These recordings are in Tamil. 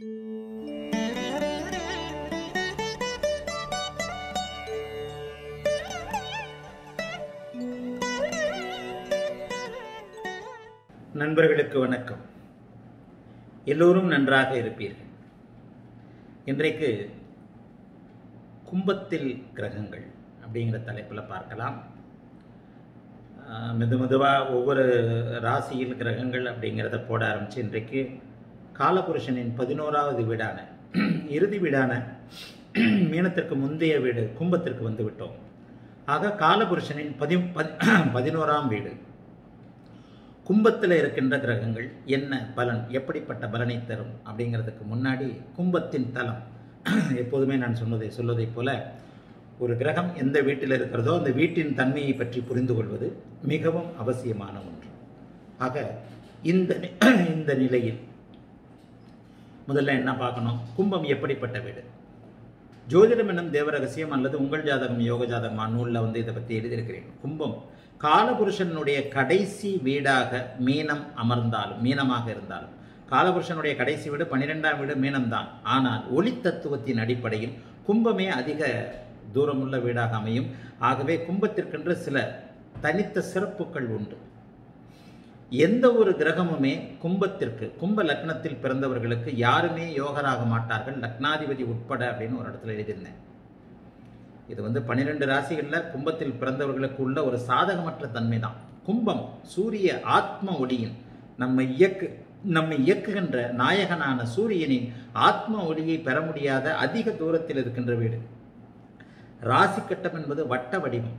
நண்பர்களுக்கு வணக்கம். எல்லோரும் நன்றாக இருப்பீர்கள். இன்றைக்கு கும்பத்தில் கிரகங்கள் அப்படிங்கிற தலைப்பில் பார்க்கலாம். ஆஹ் மெது மெதுவாக ஒவ்வொரு ராசியில் கிரகங்கள் அப்படிங்கிறத போட ஆரம்பித்து இன்றைக்கு காலபுருஷனின் பதினோராவது வீடான இறுதி வீடான மீனத்திற்கு முந்தைய வீடு கும்பத்திற்கு வந்து விட்டோம். ஆக காலபுருஷனின் பதி பதினோராம் வீடு. கும்பத்தில் இருக்கின்ற கிரகங்கள் என்ன பலன் எப்படிப்பட்ட பலனை தரும் அப்படிங்கிறதுக்கு முன்னாடி கும்பத்தின் தலம். எப்போதுமே நான் சொன்னதை சொல்வதைப் போல ஒரு கிரகம் எந்த வீட்டில் இருக்கிறதோ அந்த வீட்டின் தன்மையை பற்றி புரிந்து கொள்வது மிகவும் அவசியமான ஒன்று. ஆக இந்த நி- இந்த நிலையில் முதல்ல என்ன பார்க்கணும்? கும்பம் எப்படிப்பட்ட வீடு? ஜோதிடம் என்னும் தேவரகசியம் அல்லது உங்கள் ஜாதகம் யோக ஜாதகமா? நூலில் வந்து இதை பற்றி எழுதியிருக்கிறேன். கும்பம் காலபுருஷனுடைய கடைசி வீடாக மீனம் அமர்ந்தாலும் மீனமாக இருந்தாலும். காலபுருஷனுடைய கடைசி வீடு பன்னிரெண்டாம் வீடு மீனம்தான். ஆனால் ஒளி தத்துவத்தின் அடிப்படையில் கும்பமே அதிக தூரமுள்ள வீடாக அமையும். ஆகவே கும்பத்திற்கென்று சில தனித்த சிறப்புகள் உண்டு. எந்த ஒரு கிரகமுமே கும்பத்திற்கு கும்ப லக்னத்தில் பிறந்தவர்களுக்கு யாருமே யோகராக மாட்டார்கள் லக்னாதிபதி உட்பட அப்படின்னு ஒரு இடத்துல எழுதியிருந்தேன். இது வந்து பன்னிரெண்டு ராசிகளில் கும்பத்தில் பிறந்தவர்களுக்கு உள்ள ஒரு சாதகமற்ற தன்மை தான் கும்பம் சூரிய ஆத்ம ஒளியின் நம்மை இயக்கு நம்மை இயக்குகின்ற நாயகனான சூரியனின் ஆத்ம ஒளியை பெற முடியாத அதிக தூரத்தில் இருக்கின்ற வீடு. ராசி கட்டம் என்பது வட்ட வடிவம்.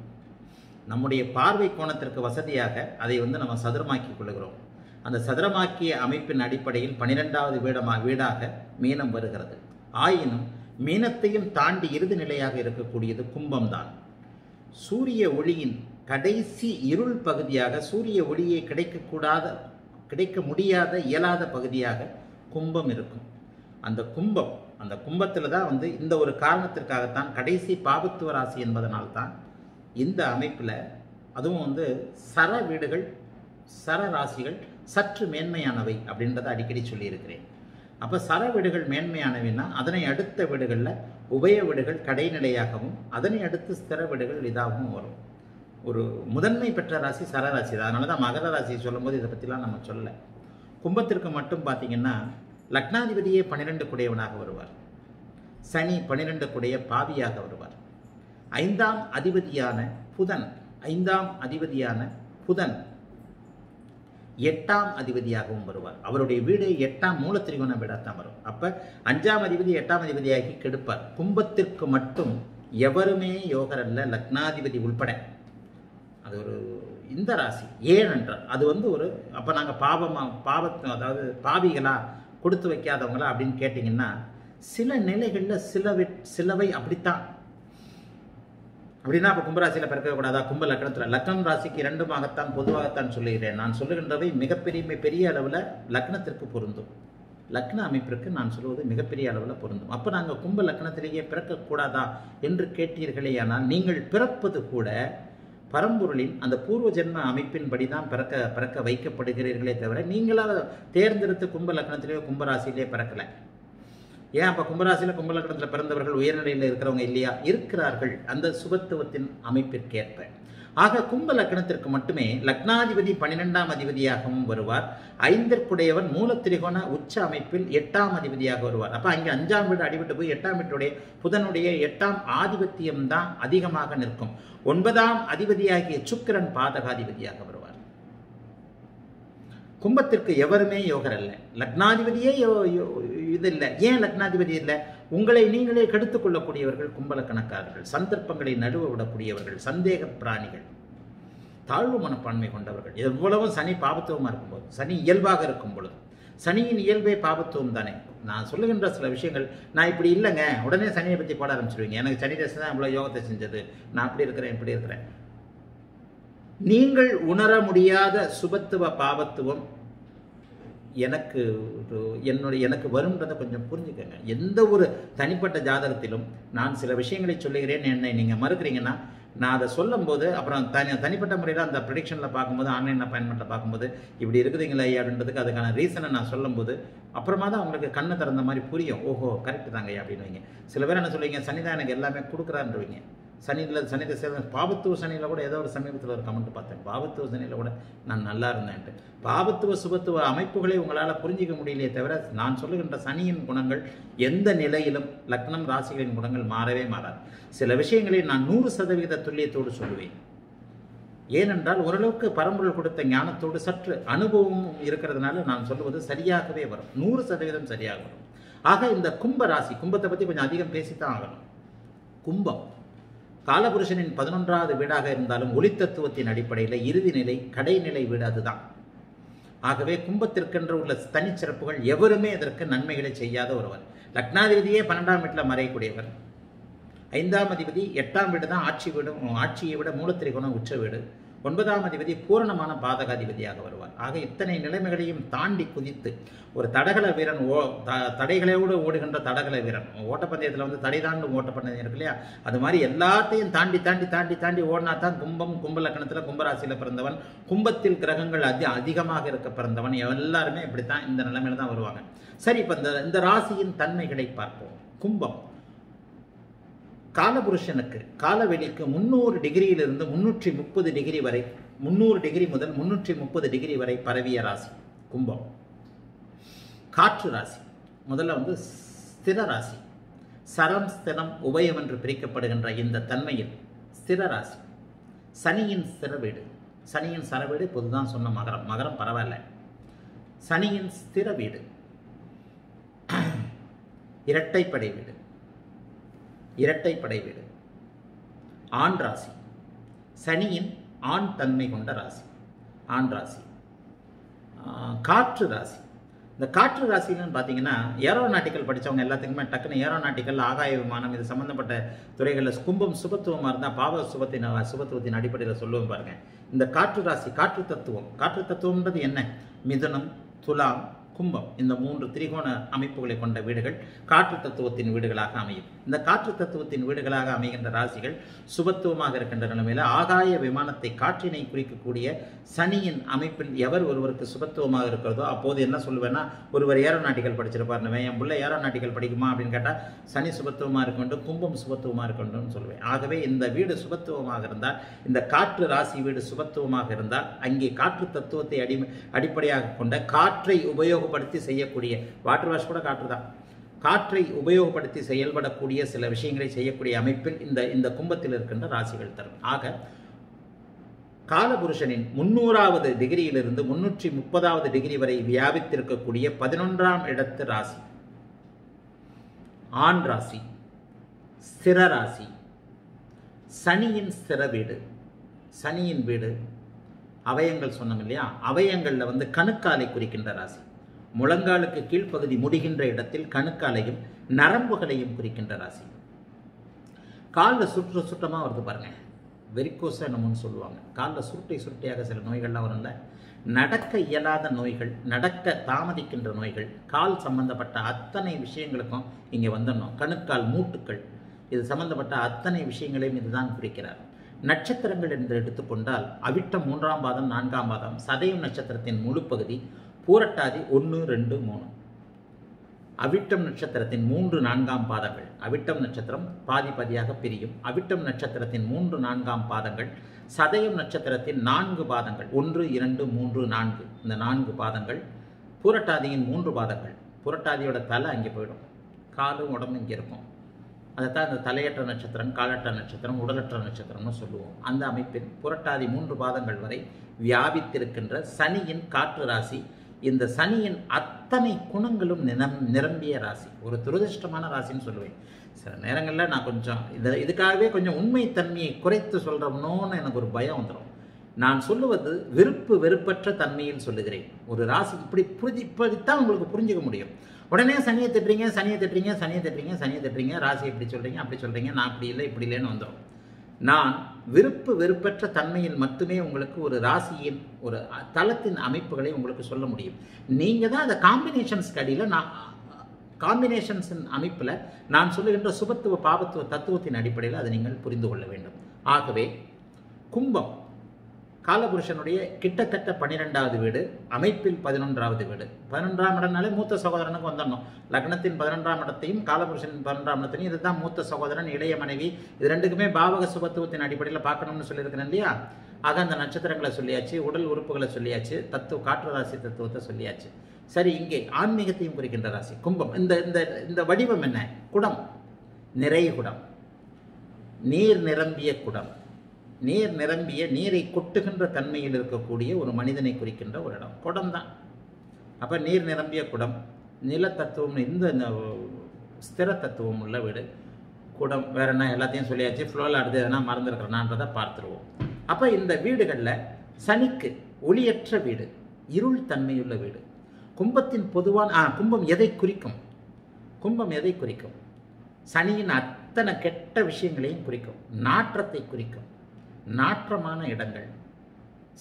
நம்முடைய பார்வை கோணத்திற்கு வசதியாக அதை வந்து நம்ம சதுரமாக்கி கொள்கிறோம் அந்த சதுரமாக்கிய அமைப்பின் அடிப்படையில் பனிரெண்டாவது வீடமா வீடாக மீனம் வருகிறது. ஆயினும் மீனத்தையும் தாண்டி இறுதி நிலையாக இருக்கக்கூடியது கும்பம்தான். சூரிய ஒளியின் கடைசி இருள் பகுதியாக சூரிய ஒளியை கிடைக்கக்கூடாத கிடைக்க முடியாத இயலாத பகுதியாக கும்பம் இருக்கும். அந்த கும்பம் அந்த கும்பத்தில் தான் வந்து இந்த ஒரு காரணத்திற்காகத்தான் கடைசி பாபத்துவ ராசி என்பதனால்தான் இந்த அமைப்பில் அதுவும் வந்து சர வீடுகள் சர ராசிகள் சற்று மேன்மையானவை அப்படின்றத அடிக்கடி சொல்லியிருக்கிறேன். அப்போ சர வீடுகள் மேன்மையானவைன்னா அதனை அடுத்த வீடுகளில் உபய வீடுகள் கடைநிலையாகவும் அதனை அடுத்து ஸ்திர வீடுகள் இதாகவும் வரும். ஒரு முதன்மை பெற்ற ராசி சர ராசி தான். அதனால தான் மகர ராசியை சொல்லும்போது இதை பற்றிலாம் நம்ம சொல்லலை. கும்பத்திற்கு மட்டும் பார்த்தீங்கன்னா லக்னாதிபதியே பன்னிரெண்டு குடையவனாக வருவார். சனி பன்னிரெண்டு குடைய பாவியாக வருவார். ஐந்தாம் அதிபதியான புதன் ஐந்தாம் அதிபதியான புதன் எட்டாம் அதிபதியாகவும் வருவார். அவருடைய வீடு எட்டாம் மூல மூலத்திரிகோண வீடாத்தான் வரும். அப்ப அஞ்சாம் அதிபதி எட்டாம் அதிபதியாகி கெடுப்பார். கும்பத்திற்கு மட்டும் எவருமே யோகர் அல்ல லக்னாதிபதி உள்பட. அது ஒரு இந்த ராசி. ஏனென்றால் அது வந்து ஒரு அப்போ நாங்கள் பாவமா பாவத்தை அதாவது பாவிகளா கொடுத்து வைக்காதவங்களா அப்படின்னு கேட்டிங்கன்னா சில நிலைகளில் சிலவை சிலவை அப்படித்தான். அப்படின்னா அப்போ கும்பராசியில் பிறக்கக்கூடாதா? கும்ப லக்னத்தில் லக்னம் ராசிக்கு இரண்டுமாகத்தான் பொதுவாகத்தான் சொல்லுகிறேன். நான் சொல்லுகின்றவை மிகப்பெரிய பெரிய அளவில் லக்னத்திற்கு பொருந்தும். லக்ன அமைப்பிற்கு நான் சொல்வது மிகப்பெரிய அளவில் பொருந்தும். அப்போ நாங்கள் கும்ப லக்னத்திலேயே பிறக்கக்கூடாதா என்று கேட்டீர்களே ஆனால் நீங்கள் பிறப்பது கூட பரம்பொருளின் அந்த பூர்வ ஜென்ம அமைப்பின்படி தான் பிறக்க பிறக்க வைக்கப்படுகிறீர்களே தவிர நீங்களாக தேர்ந்தெடுத்து கும்ப லக்னத்திலேயோ கும்பராசியிலேயே பிறக்கலை. ஏன் அப்போ கும்பராசியில் கும்பலக்கணத்தில் பிறந்தவர்கள் உயர்நிலையில் இருக்கிறவங்க இல்லையா? இருக்கிறார்கள். அந்த சுபத்துவத்தின் அமைப்பிற்கேற்ப. ஆக கும்ப லக்னத்திற்கு மட்டுமே லக்னாதிபதி பன்னிரெண்டாம் அதிபதியாகவும் வருவார். ஐந்திற்குடையவன் மூலத்திரிகோண உச்ச அமைப்பில் எட்டாம் அதிபதியாக வருவார். அப்போ அங்கே அஞ்சாம் வீடு அடிபட்டு போய் எட்டாம் வீட்டுடைய புதனுடைய எட்டாம் ஆதிபத்தியம் தான் அதிகமாக நிற்கும். ஒன்பதாம் அதிபதியாகிய சுக்கிரன் பாதகாதிபதியாக வருவார். கும்பத்திற்கு எவருமே யோகர் அல்ல. லக்னாதிபதியே இது இல்லை. ஏன் லக்னாதிபதி இல்லை? உங்களை நீங்களே கெடுத்துக் கொள்ளக்கூடியவர்கள் கும்பலக்கணக்காரர்கள் சந்தர்ப்பங்களை நடுவ விடக்கூடியவர்கள் சந்தேக பிராணிகள் தாழ்வு மனப்பான்மை கொண்டவர்கள். எவ்வளவும் சனி பாபத்துவமாக இருக்கும்போது சனி இயல்பாக இருக்கும் பொழுது சனியின் இயல்பே பாபத்துவம் தானே. நான் சொல்லுகின்ற சில விஷயங்கள் நான் இப்படி இல்லைங்க உடனே சனியை பற்றி பாட ஆரம்பிச்சிருவீங்க. எனக்கு சனி தசை தான் இவ்வளோ யோகத்தை செஞ்சது. நான் அப்படி இருக்கிறேன் இப்படி இருக்கிறேன். நீங்கள் உணர முடியாத சுபத்துவ பாவத்துவம் எனக்கு ஒரு- என்னுடைய எனக்கு வரும்ன்றதை கொஞ்சம் புரிஞ்சுக்கோங்க. எந்த ஒரு தனிப்பட்ட ஜாதகத்திலும் நான் சில விஷயங்களை சொல்லுகிறேன் என்னை நீங்கள் மறுக்கிறீங்கன்னா நான் அதை சொல்லும்போது அப்புறம் தனி தனிப்பட்ட முறையில் அந்த ப்ரொடிக்ஷனில் பார்க்கும்போது ஆன்லைனில் அப்பாயின்மெண்ட்டில் பார்க்கும்போது இப்படி இருக்குதுங்களா ஐயா அப்படின்றதுக்கு அதுக்கான ரீசனை நான் சொல்லும்போது அப்புறமா தான் அவங்களுக்கு கண்ணை திறந்த மாதிரி புரியும். ஓஹோ கரெக்டு தாங்க ஐயா அப்படின்னு வைங்க. சில பேர் என்ன சொல்லுவீங்க சனி எனக்கு எல்லாமே கொடுக்குறான்றவீங்க. சனியில் சனி திசை பாபத்துவ சனியில் கூட ஏதோ ஒரு சமீபத்தில் ஒரு கமெண்ட் பார்த்தேன். பாபத்துவ சனியில் கூட நான் நல்லா இருந்தேன்ட்டு. பாபத்துவ சுபத்துவ அமைப்புகளை உங்களால் புரிஞ்சிக்க முடியலையே தவிர நான் சொல்லுகின்ற சனியின் குணங்கள் எந்த நிலையிலும் லக்னம் ராசிகளின் குணங்கள் மாறவே மாறாது. சில விஷயங்களை நான் நூறு சதவீத துல்லியத்தோடு சொல்லுவேன். ஏனென்றால் ஓரளவுக்கு பரம்பொருள் கொடுத்த ஞானத்தோடு சற்று அனுபவமும் இருக்கிறதுனால நான் சொல்லுவது சரியாகவே வரும். நூறு சதவீதம் சரியாக வரும். ஆக இந்த கும்ப ராசி கும்பத்தை பற்றி கொஞ்சம் அதிகம் பேசித்தான் ஆகணும். கும்பம். காலபுருஷனின் பதினொன்றாவது வீடாக இருந்தாலும் ஒளித்தத்துவத்தின் அடிப்படையில் இறுதி நிலை கடைநிலை வீடு அதுதான். ஆகவே கும்பத்திற்கென்று உள்ள தனிச்சிறப்புகள் எவருமே இதற்கு நன்மைகளை செய்யாத ஒருவர். லக்னாதிபதியே பன்னெண்டாம் வீட்டில் மறையக்கூடியவர். ஐந்தாம் அதிபதி எட்டாம் வீடு தான் ஆட்சி வீடும் ஆட்சியை விட மூலத்திரிகோணம் உச்ச வீடு. ஒன்பதாம் அதிபதி பூரணமான பாதகாதிபதியாக வருவார். ஆக இத்தனை நிலைமைகளையும் தாண்டி குதித்து ஒரு தடகள வீரன் ஓ த- தடைகளோடு ஓடுகின்ற தடகள வீரன் ஓட்டப்பந்தயத்தில் வந்து தடை தாண்டும் ஓட்டப்பந்தயம் இருக்கு இல்லையா? அது மாதிரி எல்லாத்தையும் தாண்டி தாண்டி தாண்டி தாண்டி ஓடினா தான் கும்பம் கும்ப லக்கணத்தில் கும்பராசியில் பிறந்தவன் கும்பத்தில் கிரகங்கள் அதி அதிகமாக இருக்க பிறந்தவன். எல்லாருமே இப்படித்தான் இந்த நிலைமையில தான் வருவாங்க. சரி இப்போ இந்த இந்த ராசியின் தன்மைகளை பார்ப்போம். கும்பம். காலபுருஷனுக்கு காலவெளிக்கு முந்நூறு டிகிரியிலிருந்து முன்னூற்றி முப்பது டிகிரி வரை முந்நூறு டிகிரி முதல் முன்னூற்றி முப்பது டிகிரி வரை பரவிய ராசி கும்பம். காற்று ராசி முதல்ல வந்து ஸ்திர ராசி. சரம் ஸ்திரம் உபயம் என்று பிரிக்கப்படுகின்ற இந்த தன்மையில் ஸ்திர ராசி. சனியின் ஸ்திர வீடு. சனியின் சர வீடு பொதுதான் சொன்ன மகரம். மகரம் பரவாயில்ல. சனியின் ஸ்திர வீடு. இரட்டைப்படை வீடு. இரட்டை படை வீடு ஆண் ராசி. சனியின் ஆண் தன்மை கொண்ட ராசி. ஆண் ராசி. காற்று ராசி. இந்த காற்று ராசின்னு பார்த்தீங்கன்னா ஏரோநாட்டிக்கல் படித்தவங்க எல்லாத்துக்குமே டக்குன்னு ஏரோநாட்டிக்கல் ஆகாய விமானம் இது சம்மந்தப்பட்ட துறைகளில் கும்பம் சுபத்துவமாக இருந்தால் பாவ சுபத்தின் சுபத்துவத்தின் அடிப்படையில் சொல்லுவோம் பாருங்கள் இந்த காற்று ராசி காற்று தத்துவம். காற்று தத்துவம்ன்றது என்ன? மிதுனம் துலாம் கும்பம் இந்த மூன்று திரிகோண அமைப்புகளை கொண்ட வீடுகள் காற்று தத்துவத்தின் வீடுகளாக அமையும். இந்த காற்று தத்துவத்தின் வீடுகளாக அமைகின்ற ராசிகள் சுபத்துவமாக இருக்கின்ற நிலைமையில் ஆகாய விமானத்தை காற்றினை குறிக்கக்கூடிய சனியின் அமைப்பில் எவர் ஒருவருக்கு சுபத்துவமாக இருக்கிறதோ அப்போது என்ன சொல்லுவேன்னா ஒருவர் ஏரோநாட்டிகள் படிச்சிருப்பாருன்னு என் பிள்ளை ஏரோநாட்டிகள் படிக்குமா? அப்படின்னு கேட்டால் சனி சுபத்துவமாக இருக்கட்டும் கும்பம் சுபத்துவமாக இருக்க சொல்லுவேன். ஆகவே இந்த வீடு சுபத்துவமாக இருந்தால் இந்த காற்று ராசி வீடு சுபத்துவமாக இருந்தால் அங்கே காற்று தத்துவத்தை அடி அடிப்படையாக கொண்ட காற்றை உபயோக உபயோகப்படுத்தி செய்யக்கூடிய வாட்டர் வாஷ் கூட காற்று தான் காற்றை உபயோகப்படுத்தி செயல்படக்கூடிய சில விஷயங்களை செய்யக்கூடிய அமைப்பில் இந்த இந்த கும்பத்தில் இருக்கின்ற ராசிகள் தரும். ஆக காலபுருஷனின் முன்னூறாவது டிகிரியிலிருந்து முன்னூற்றி முப்பதாவது டிகிரி வரை வியாபித்திருக்கக்கூடிய பதினொன்றாம் இடத்து ராசி. ஆண் ராசி ஸ்திர ராசி சனியின் ஸ்திர வீடு சனியின் வீடு அவயங்கள் சொன்னோம் இல்லையா? அவயங்களில் வந்து கணுக்காலை குறிக்கின்ற ராசி. முழங்காலுக்கு கீழ்ப்பகுதி முடிகின்ற இடத்தில் கணுக்காலையும் நரம்புகளையும் குறிக்கின்ற ராசி. காலில் சுற்று சுற்றமாக வருது பாருங்க. வெரிக்கோஸ் என்னமோன்னு சொல்லுவாங்க. காலில் சுருட்டை சுருட்டையாக சில நோய்கள்லாம் வரும்ல. நடக்க இயலாத நோய்கள் நடக்க தாமதிக்கின்ற நோய்கள் கால் சம்பந்தப்பட்ட அத்தனை விஷயங்களுக்கும் இங்கே வந்துடணும். கணுக்கால் மூட்டுக்கள் இது சம்பந்தப்பட்ட அத்தனை விஷயங்களையும் இதுதான் குறிக்கிறார். நட்சத்திரங்கள் என்று எடுத்துக்கொண்டால் அவிட்டம் மூன்றாம் பாதம் நான்காம் பாதம் சதயம் நட்சத்திரத்தின் முழு பகுதி பூரட்டாதி ஒன்று ரெண்டு மூணு. அவிட்டம் நட்சத்திரத்தின் மூன்று நான்காம் பாதங்கள். அவிட்டம் நட்சத்திரம் பாதி பாதியாக பிரியும். அவிட்டம் நட்சத்திரத்தின் மூன்று நான்காம் பாதங்கள் சதயம் நட்சத்திரத்தின் நான்கு பாதங்கள் ஒன்று இரண்டு மூன்று நான்கு. இந்த நான்கு பாதங்கள் பூரட்டாதியின் மூன்று பாதங்கள். புரட்டாதியோட தலை அங்கே போயிடும். காலும் உடம்பு இங்கே இருக்கும். அதைத்தான் இந்த தலையற்ற நட்சத்திரம் காலற்ற நட்சத்திரம் உடலற்ற நட்சத்திரம்னு சொல்லுவோம். அந்த அமைப்பில் புரட்டாதி மூன்று பாதங்கள் வரை வியாபித்திருக்கின்ற சனியின் காற்று ராசி இந்த சனியின் அத்தனை குணங்களும் நிரம் நிரம்பிய ராசி. ஒரு துரதிருஷ்டமான ராசின்னு சொல்லுவேன். சில நேரங்களில் நான் கொஞ்சம் இதை இதுக்காகவே கொஞ்சம் உண்மைத்தன்மையை குறைத்து சொல்கிறோம்னோன்னு எனக்கு ஒரு பயம் வந்துடும் நான் சொல்லுவது விருப்பு வெறுப்பற்ற தன்மையில் சொல்லுகிறேன். ஒரு ராசி இப்படி புரிஞ்சு இப்படித்தான் உங்களுக்கு புரிஞ்சுக்க முடியும். உடனே சனியை திட்டுறீங்க சனியை திட்டுறீங்க சனியை திட்டுறீங்க சனியை திட்டுறீங்க ராசி இப்படி சொல்கிறீங்க அப்படி சொல்கிறீங்க நான் அப்படி இல்லை இப்படி இல்லைன்னு வந்துடும் நான் விருப்பு வெறுப்பற்ற தன்மையில் மட்டுமே உங்களுக்கு ஒரு ராசியின் ஒரு தளத்தின் அமைப்புகளை உங்களுக்கு சொல்ல முடியும். நீங்கள் தான் அந்த காம்பினேஷன் ஸ்டடியில் நான் காம்பினேஷன்ஸின் அமைப்பில் நான் சொல்லுகின்ற சுபத்துவ பாபத்துவ தத்துவத்தின் அடிப்படையில் அதை நீங்கள் புரிந்து கொள்ள வேண்டும். ஆகவே கும்பம். காலபுருஷனுடைய கிட்டத்தட்ட பன்னிரெண்டாவது வீடு அமைப்பில் பதினொன்றாவது வீடு. பதினொன்றாம் இடம்னாலே மூத்த சகோதரனுக்கு வந்துடணும். லக்னத்தின் பதினொன்றாம் இடத்தையும் காலபுருஷனின் பதினொன்றாம் இடத்தையும் இதுதான் மூத்த சகோதரன் இளைய மனைவி. இது ரெண்டுக்குமே பாவக சுபத்துவத்தின் அடிப்படையில் பார்க்கணும்னு சொல்லியிருக்கிறேன் இல்லையா? ஆக அந்த நட்சத்திரங்களை சொல்லியாச்சு உடல் உறுப்புகளை சொல்லியாச்சு தத்துவ காற்று ராசி தத்துவத்தை சொல்லியாச்சு. சரி இங்கே ஆன்மீகத்தையும் குறிக்கின்ற ராசி கும்பம். இந்த இந்த இந்த வடிவம் என்ன? குடம். நிறைய குடம். நீர் நிரம்பிய குடம். நீர் நிரம்பிய நீரை கொட்டுகின்ற தன்மையில் இருக்கக்கூடிய ஒரு மனிதனை குறிக்கின்ற ஒரு இடம். குடம் தான். அப்போ நீர் நிரம்பிய குடம் நில தத்துவம் இந்த ஸ்திர தத்துவம் உள்ள வீடு குடம் வேற என்ன எல்லாத்தையும் சொல்லியாச்சு. ஃப்ளோவில் அடுத்து எதனா மறந்துருக்கிறனான்றதை பார்த்துருவோம். அப்போ இந்த வீடுகளில் சனிக்கு ஒளியற்ற வீடு இருள் தன்மையுள்ள வீடு. கும்பத்தின் பொதுவான ஆ கும்பம் எதை குறிக்கும்? கும்பம் எதை குறிக்கும்? சனியின் அத்தனை கெட்ட விஷயங்களையும் குறிக்கும். நாற்றத்தை குறிக்கும். நாற்றமான இடங்கள்.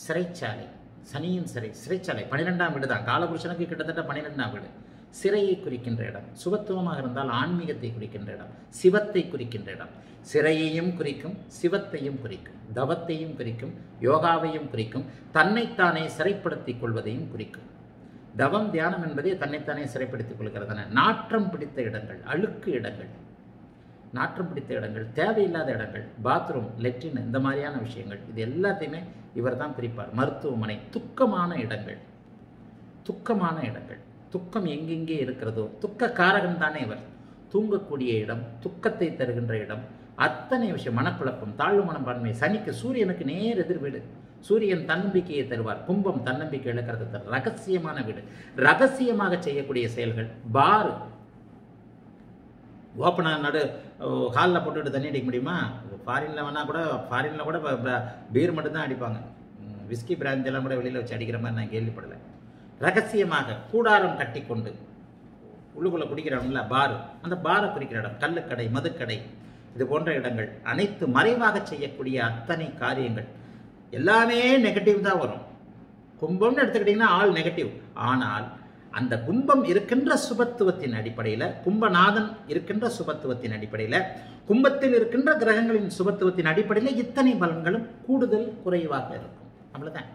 சிறைச்சாலை சனியின் சிறை சிறைச்சாலை பன்னிரெண்டாம் வீடு தான். காலபுருஷனுக்கு கிட்டத்தட்ட பன்னிரெண்டாம் வீடு. சிறையை குறிக்கின்ற இடம். சுபத்துவமாக இருந்தால் ஆன்மீகத்தை குறிக்கின்ற இடம். சிவத்தை குறிக்கின்ற இடம். சிறையையும் குறிக்கும் சிவத்தையும் குறிக்கும் தவத்தையும் குறிக்கும் யோகாவையும் குறிக்கும் தன்னைத்தானே சிறைப்படுத்திக் கொள்வதையும் குறிக்கும். தவம் தியானம் என்பதே தன்னைத்தானே சிறைப்படுத்திக் கொள்கிறதன. நாற்றம் பிடித்த இடங்கள் அழுக்கு இடங்கள். நாற்றம் பிடித்த இடங்கள் தேவையில்லாத இடங்கள் பாத்ரூம் லெட்ரின் இந்த மாதிரியான விஷயங்கள். இது எல்லாத்தையுமே இவர் தான் பிரிப்பார். மருத்துவமனை துக்கமான இடங்கள். துக்கமான இடங்கள். துக்கம் எங்கெங்கே இருக்கிறதோ துக்க காரகம் தானே இவர். தூங்கக்கூடிய இடம் துக்கத்தை தருகின்ற இடம். அத்தனை விஷயம் மனக்குழப்பம் தாழ்வு மனப்பான்மை. சனிக்கு சூரியனுக்கு நேர் எதிர் வீடு. சூரியன் தன்னம்பிக்கையை தருவார். கும்பம் தன்னம்பிக்கை இழக்கிறது ரகசியமான வீடு. ரகசியமாக செய்யக்கூடிய செயல்கள் பாரு ஓப்பனாக நடு ஹாலில் போட்டுட்டு தண்ணி அடிக்க முடியுமா? ஃபாரினில் வேணால் கூட ஃபாரினில் கூட பீர் மட்டும்தான் அடிப்பாங்க. விஸ்கி பிராஞ்ச் கூட வெளியில் வச்சு அடிக்கிற மாதிரி நான் கேள்விப்படலை. ரகசியமாக கூடாரம் கட்டி கொண்டு உள்ளுக்குள்ளே குடிக்கிறவங்கள பார் அந்த பாரை குறிக்கிற இடம் கள்ளுக்கடை மதுக்கடை இது போன்ற இடங்கள் அனைத்து மறைவாக செய்யக்கூடிய அத்தனை காரியங்கள் எல்லாமே நெகட்டிவ் தான் வரும். கும்பம்னு எடுத்துக்கிட்டிங்கன்னா ஆல் நெகட்டிவ் ஆனால் அந்த கும்பம் இருக்கின்ற சுபத்துவத்தின் அடிப்படையில் கும்பநாதன் இருக்கின்ற சுபத்துவத்தின் அடிப்படையில் கும்பத்தில் இருக்கின்ற கிரகங்களின் சுபத்துவத்தின் அடிப்படையில் இத்தனை பலன்களும் கூடுதல் குறைவாக இருக்கும். அவ்வளோதான்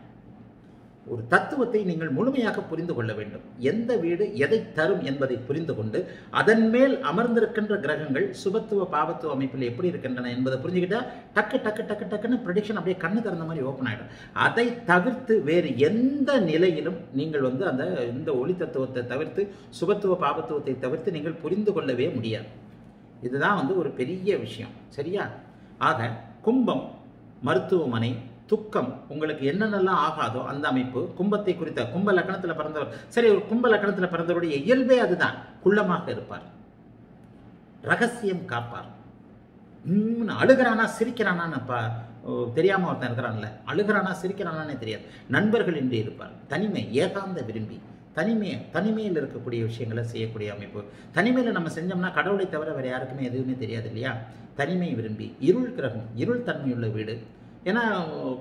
ஒரு தத்துவத்தை நீங்கள் முழுமையாக புரிந்து கொள்ள வேண்டும். எந்த வீடு எதை தரும் என்பதை புரிந்து கொண்டு அதன் மேல் அமர்ந்திருக்கின்ற கிரகங்கள் சுபத்துவ பாவத்துவ அமைப்பில் எப்படி இருக்கின்றன என்பதை புரிஞ்சுக்கிட்டா டக்கு டக்கு டக்கு டக்குன்னு ப்ரொடிக்ஷன் அப்படியே கண்ணு திறந்த மாதிரி ஓப்பன் ஆகிடும் அதை தவிர்த்து வேறு எந்த நிலையிலும் நீங்கள் வந்து அந்த இந்த ஒளி தத்துவத்தை தவிர்த்து சுபத்துவ பாவத்துவத்தை தவிர்த்து நீங்கள் புரிந்து கொள்ளவே முடியாது. இதுதான் வந்து ஒரு பெரிய விஷயம். சரியா? ஆக கும்பம் மருத்துவமனை துக்கம் உங்களுக்கு என்னென்னலாம் ஆகாதோ அந்த அமைப்பு கும்பத்தை குறித்த கும்ப லக்கணத்தில் பிறந்தவர் சரி ஒரு கும்ப லக்கணத்தில் பிறந்தவருடைய இயல்பே அதுதான். குள்ளமாக இருப்பார். ரகசியம் காப்பார். அழுகிறானா சிரிக்கிறானான்னு பா தெரியாம ஒருத்தன் இருக்கிறான்ல அழுகிறானா சிரிக்கிறானானே தெரியாது. நண்பர்கள் இன்றி இருப்பார். தனிமை ஏகாந்த விரும்பி. தனிமையை தனிமையில் இருக்கக்கூடிய விஷயங்களை செய்யக்கூடிய அமைப்பு. தனிமையில் நம்ம செஞ்சோம்னா கடவுளை தவிர வேறு யாருக்குமே எதுவுமே தெரியாது இல்லையா? தனிமை விரும்பி. இருள் கிரகம் இருள் தன்மையுள்ள வீடு. ஏன்னா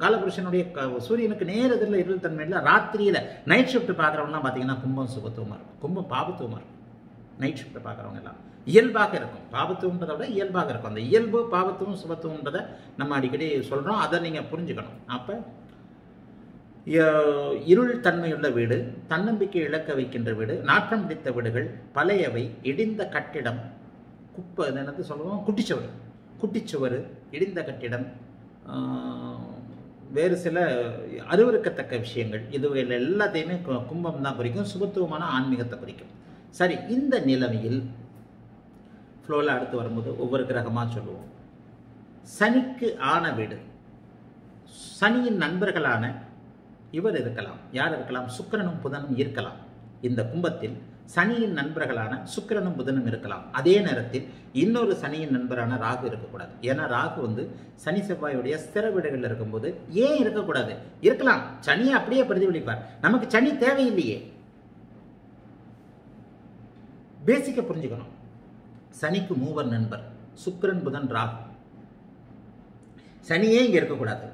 காலபுருஷனுடைய க- சூரியனுக்கு நேர் எதிரில் இருள் தன்மையில் ராத்திரியில் நைட் ஷிஃப்ட் பார்க்குறவங்கலாம் பார்த்தீங்கன்னா கும்பம் சுபத்துவமாக இருக்கும். கும்பம் பாபத்துவமாக இருக்கும். நைட் ஷிஃப்ட் பார்க்குறவங்க எல்லாம் இயல்பாக இருக்கும். பாபத்துவன்றதை விட இயல்பாக இருக்கும். அந்த இயல்பு பாபத்துவம் சுபத்துவன்றதை நம்ம அடிக்கடி சொல்கிறோம் அதை நீங்கள் புரிஞ்சுக்கணும். அப்போ இருள் தன்மையுள்ள வீடு தன்னம்பிக்கை இழக்க வைக்கின்ற வீடு நாற்றம் பிடித்த வீடுகள் பழையவை இடிந்த கட்டிடம் குப்பை என்னது சொல்லுவோம்? குட்டிச்சுவர் குட்டிச்சுவர் இடிந்த கட்டிடம் வேறு சில அருவருக்கத்தக்க விஷயங்கள். இதுவையில் எல்லாத்தையுமே கும்பம் தான் குறிக்கும். சுபத்துவமான ஆன்மீகத்தை குறிக்கும். சரி இந்த நிலைமையில் ஃப்ளோவில் அடுத்து வரும்போது ஒவ்வொரு கிரகமாக சொல்லுவோம். சனிக்கு ஆன வீடு. சனியின் நண்பர்களான இவர் இருக்கலாம் யார் இருக்கலாம் சுக்கிரனும் புதனும் இருக்கலாம். இந்த கும்பத்தில் சனியின் நண்பர்களான சுக்கிரனும் புதனும் இருக்கலாம். அதே நேரத்தில் இன்னொரு சனியின் நண்பரான ராகு இருக்கக்கூடாது. ஏன்னா ராகு வந்து சனி செவ்வாயுடைய ஸ்திர வீடுகளில் இருக்கும்போது ஏன் இருக்கக்கூடாது? இருக்கலாம். சனியை அப்படியே பிரதிபலிப்பார். நமக்கு சனி தேவையில்லையே. பேசிக்க புரிஞ்சுக்கணும். சனிக்கு மூவர் நண்பர். சுக்கிரன் புதன் ராகு. சனியே இங்கே இருக்கக்கூடாது.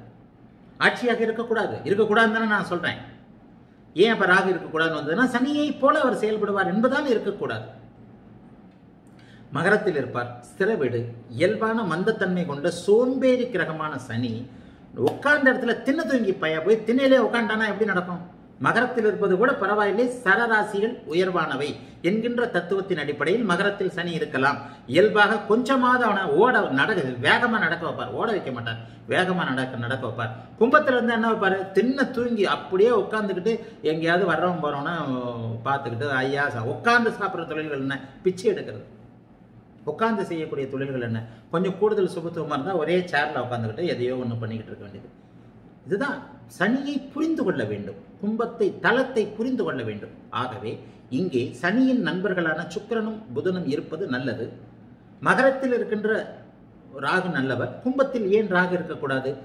ஆட்சியாக இருக்கக்கூடாது. இருக்கக்கூடாதுன்னு தானே நான் சொல்கிறேன் ஏன் அப்ப ராகு இருக்கக்கூடாதுன்னு வந்ததுன்னா சனியை போல அவர் செயல்படுவார் என்பதால் இருக்கக்கூடாது. மகரத்தில் இருப்பார் ஸ்திர வீடு இயல்பான மந்தத்தன்மை கொண்ட சோம்பேறி கிரகமான சனி உட்கார்ந்த இடத்துல தின்ன தூங்கி பைய போய் திண்ணையிலே உட்காண்டானா எப்படி நடக்கும்? மகரத்தில் இருப்பது கூட பரவாயில்லை. சரராசிகள் உயர்வானவை என்கின்ற தத்துவத்தின் அடிப்படையில் மகரத்தில் சனி இருக்கலாம். இயல்பாக கொஞ்சமாவது அவனை ஓட நடக்க வேகமாக நடக்க வைப்பார். ஓட வைக்க மாட்டார். வேகமாக நடக்க நடக்க வைப்பார். கும்பத்தில் இருந்து என்ன வைப்பார்? தின்ன தூங்கி அப்படியே உட்காந்துக்கிட்டு எங்கேயாவது வர்றவன் போகிறோன்னா பார்த்துக்கிட்டு ஐயா சா- சாப்பிட்ற தொழில்கள் என்ன? பிச்சை எடுக்கிறது. உட்காந்து செய்யக்கூடிய தொழில்கள் என்ன? கொஞ்சம் கூடுதல் சுபத்துவமாக இருந்தால் ஒரே சேரில் உட்காந்துக்கிட்டு எதையோ ஒன்று பண்ணிக்கிட்டு இருக்க வேண்டியது. இதுதான் சனியை புரிந்து கொள்ள வேண்டும். கும்பத்தை தளத்தை புரிந்து கொள்ள வேண்டும். ஆகவே இங்கே சனியின் நண்பர்களான சுக்கிரனும் புதனும் இருப்பது நல்லது. மகரத்தில் இருக்கின்ற ராகு நல்லவர். கும்பத்தில் ஏன் ராகு இருக்கக்கூடாது?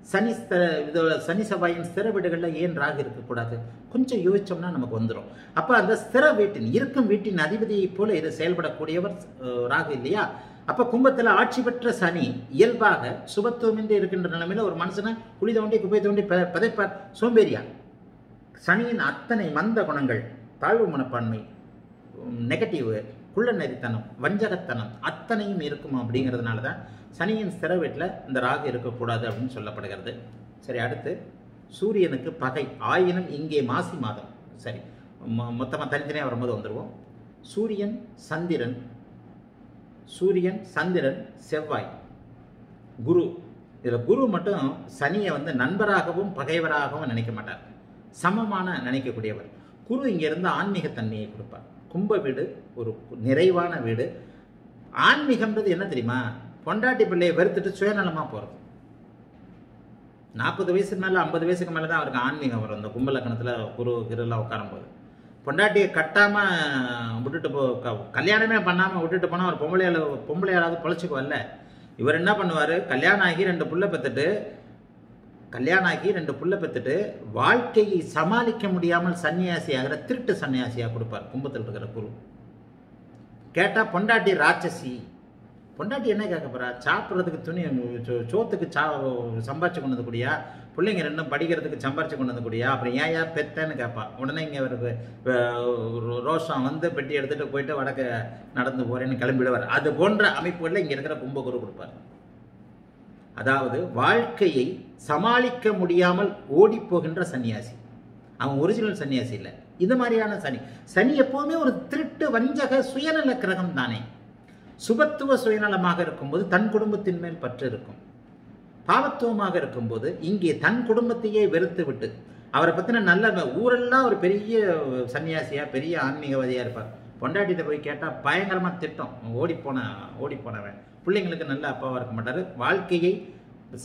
சனி ஸ்த- இது சனி செவ்வாயின் ஸ்திர வீடுகளில் ஏன் ராகு இருக்கக்கூடாது? கொஞ்சம் யோசிச்சோம்னா நமக்கு வந்துடும் அப்போ அந்த ஸ்திர வீட்டின் இருக்கும் வீட்டின் அதிபதியைப் போல இது செயல்படக்கூடியவர் ராகு இல்லையா? அப்போ கும்பத்தில் ஆட்சி பெற்ற சனி இயல்பாக சுபத்துவமின்றி இருக்கின்ற நிலைமையில ஒரு மனுஷனை குழி தோண்டி குப்பை தோண்டி பதைப்பார். சோம்பேறியா? சனியின் அத்தனை மந்த குணங்கள் தாழ்வு மனப்பான்மை நெகட்டிவ் குள்ள நெறித்தனம் வஞ்சகத்தனம் அத்தனையும் இருக்கும் அப்படிங்கிறதுனால தான் சனியின் ஸ்திர வீட்டில் இந்த ராகு இருக்கக்கூடாது அப்படின்னு சொல்லப்படுகிறது. சரி அடுத்து சூரியனுக்கு பகை ஆயினும் இங்கே மாசி மாதம். சரி மொத்தமாக தனித்தனியாக வரும்போது வந்துடுவோம் சூரியன் சந்திரன் சூரியன் சந்திரன் செவ்வாய். குரு. இதில் குரு மட்டும் சனியை வந்து நண்பராகவும் பகைவராகவும் நினைக்க மாட்டார். சமமான நினைக்கக்கூடியவர். குரு இங்கிருந்து ஆன்மீகத்தன்மையை கொடுப்பார். கும்ப வீடு ஒரு நிறைவான வீடு. ஆன்மீகம்ன்றது என்ன தெரியுமா? பொண்டாட்டி பிள்ளையை வெறுத்துட்டு சுயநலமாக போகிறது நாற்பது வயசுக்கு மேலே ஐம்பது வயசுக்கு மேலே தான் அவருக்கு ஆன்மீகம் வரும். இந்த கும்பலக்கணத்தில் குரு கிருலாம் உட்காரும்போது. பொண்டாட்டியை கட்டாமல் விட்டுட்டு போ க- கல்யாணமே பண்ணாமல் விட்டுட்டு போனால் ஒரு பொம்பளையால பொம்பளையாளாவது பொழைச்சிக்குவல்ல இவர் என்ன பண்ணுவார்? கல்யாணம் ஆகி ரெண்டு புள்ள பெற்றுட்டு கல்யாணம் ஆகி ரெண்டு புள்ள பெற்றுட்டு வாழ்க்கையை சமாளிக்க முடியாமல் சன்னியாசியாகிற திருட்டு சன்னியாசியாக கொடுப்பார். கும்பத்தில் இருக்கிற குரு. கேட்டால் பொண்டாட்டி ராட்சசி. பொண்டாட்டி என்ன கேட்க போறா? சாப்பிட்றதுக்கு துணி சோ- சோத்துக்கு சா சம்பாதிச்சு கொண்டது கூடியா? பிள்ளைங்க ரெண்டும் படிக்கிறதுக்கு சம்பாரிச்சு கொண்டு வந்தக்கூடியா? அப்புறம் ஏன் ஏன் பெத்தேன்னு கேட்பா உடனே இங்கே அவருக்கு ரோஷம் வந்து பெட்டி எடுத்துட்டு போயிட்டு வடக்கு நடந்து போறேன்னு கிளம்பிடுவார். அது போன்ற அமைப்புகளில் இங்கே இருக்கிற கும்பகுரு கொடுப்பார். அதாவது வாழ்க்கையை சமாளிக்க முடியாமல் ஓடி போகின்ற சன்னியாசி. அவன் ஒரிஜினல் சன்னியாசி இல்லை. இது மாதிரியான சனி. சனி எப்போவுமே ஒரு திருட்டு வஞ்சக சுயநல கிரகம் தானே. சுபத்துவ சுயநலமாக இருக்கும்போது தன் குடும்பத்தின் மேல் பற்று இருக்கும் பாவத்துவமாக இருக்கும்போது இங்கே தன் குடும்பத்தையே வெறுத்து விட்டு அவரை பற்றின நல்ல ஊரெல்லாம் ஒரு பெரிய சன்னியாசியாக பெரிய ஆன்மீகவாதியாக இருப்பார். பொண்டாட்டிகிட்ட போய் கேட்டால் பயங்கரமாக திட்டம். ஓடிப்போன ஓடிப்போனவன் பிள்ளைங்களுக்கு நல்ல அப்பாவாக இருக்க மாட்டார். வாழ்க்கையை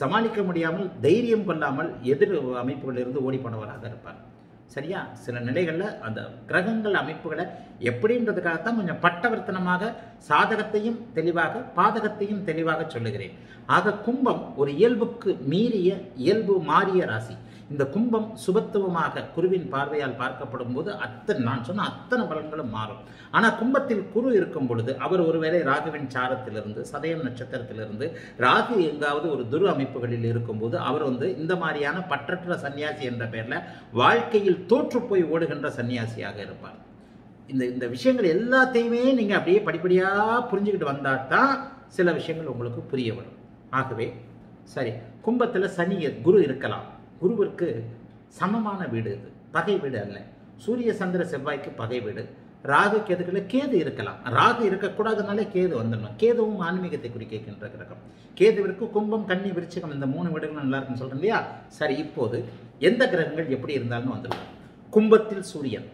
சமாளிக்க முடியாமல் தைரியம் கொள்ளாமல் எதிர் அமைப்புகளிலிருந்து ஓடிப்போனவராக இருப்பார். சரியா? சில நிலைகளில் அந்த கிரகங்கள் அமைப்புகளை எப்படின்றதுக்காகத்தான் கொஞ்சம் பட்டவர்த்தனமாக சாதகத்தையும் தெளிவாக பாதகத்தையும் தெளிவாக சொல்லுகிறேன். ஆக கும்பம் ஒரு இயல்புக்கு மீறிய இயல்பு மாறிய ராசி. இந்த கும்பம் சுபத்துவமாக குருவின் பார்வையால் பார்க்கப்படும் போது அத்தனை நான் சொன்ன அத்தனை பலன்களும் மாறும். ஆனால் கும்பத்தில் குரு இருக்கும் பொழுது அவர் ஒருவேளை ராகுவின் சாரத்திலிருந்து சதயம் நட்சத்திரத்திலிருந்து ராகு எங்காவது ஒரு துரு அமைப்புகளில் இருக்கும்போது அவர் வந்து இந்த மாதிரியான பற்றற்ற சன்னியாசி என்ற பெயரில் வாழ்க்கையில் தோற்று போய் ஓடுகின்ற சன்னியாசியாக இருப்பார். இந்த இந்த விஷயங்கள் எல்லாத்தையுமே நீங்கள் அப்படியே படிப்படியாக புரிஞ்சுக்கிட்டு வந்தால் தான் சில விஷயங்கள் உங்களுக்கு புரிய வரும். ஆகவே சரி கும்பத்தில் சனி குரு இருக்கலாம். குருவிற்கு சமமான வீடு இது. பகை வீடு அல்ல. சூரிய சந்திர செவ்வாய்க்கு பகை வீடு. ராகு கேதுகளில் கேது இருக்கலாம். ராகு இருக்கக்கூடாதுனாலே கேது வந்துடணும். கேதுவும் ஆன்மீகத்தை குறிக்கின்ற கிரகம். கேதுவிற்கு கும்பம் கன்னி விருச்சிகம் இந்த மூணு வீடுகளும் நல்லா இருக்குன்னு சொல்கிறேன் இல்லையா? சரி இப்போது எந்த கிரகங்கள் எப்படி இருந்தாலும் வந்துடலாம். கும்பத்தில் சூரியன்.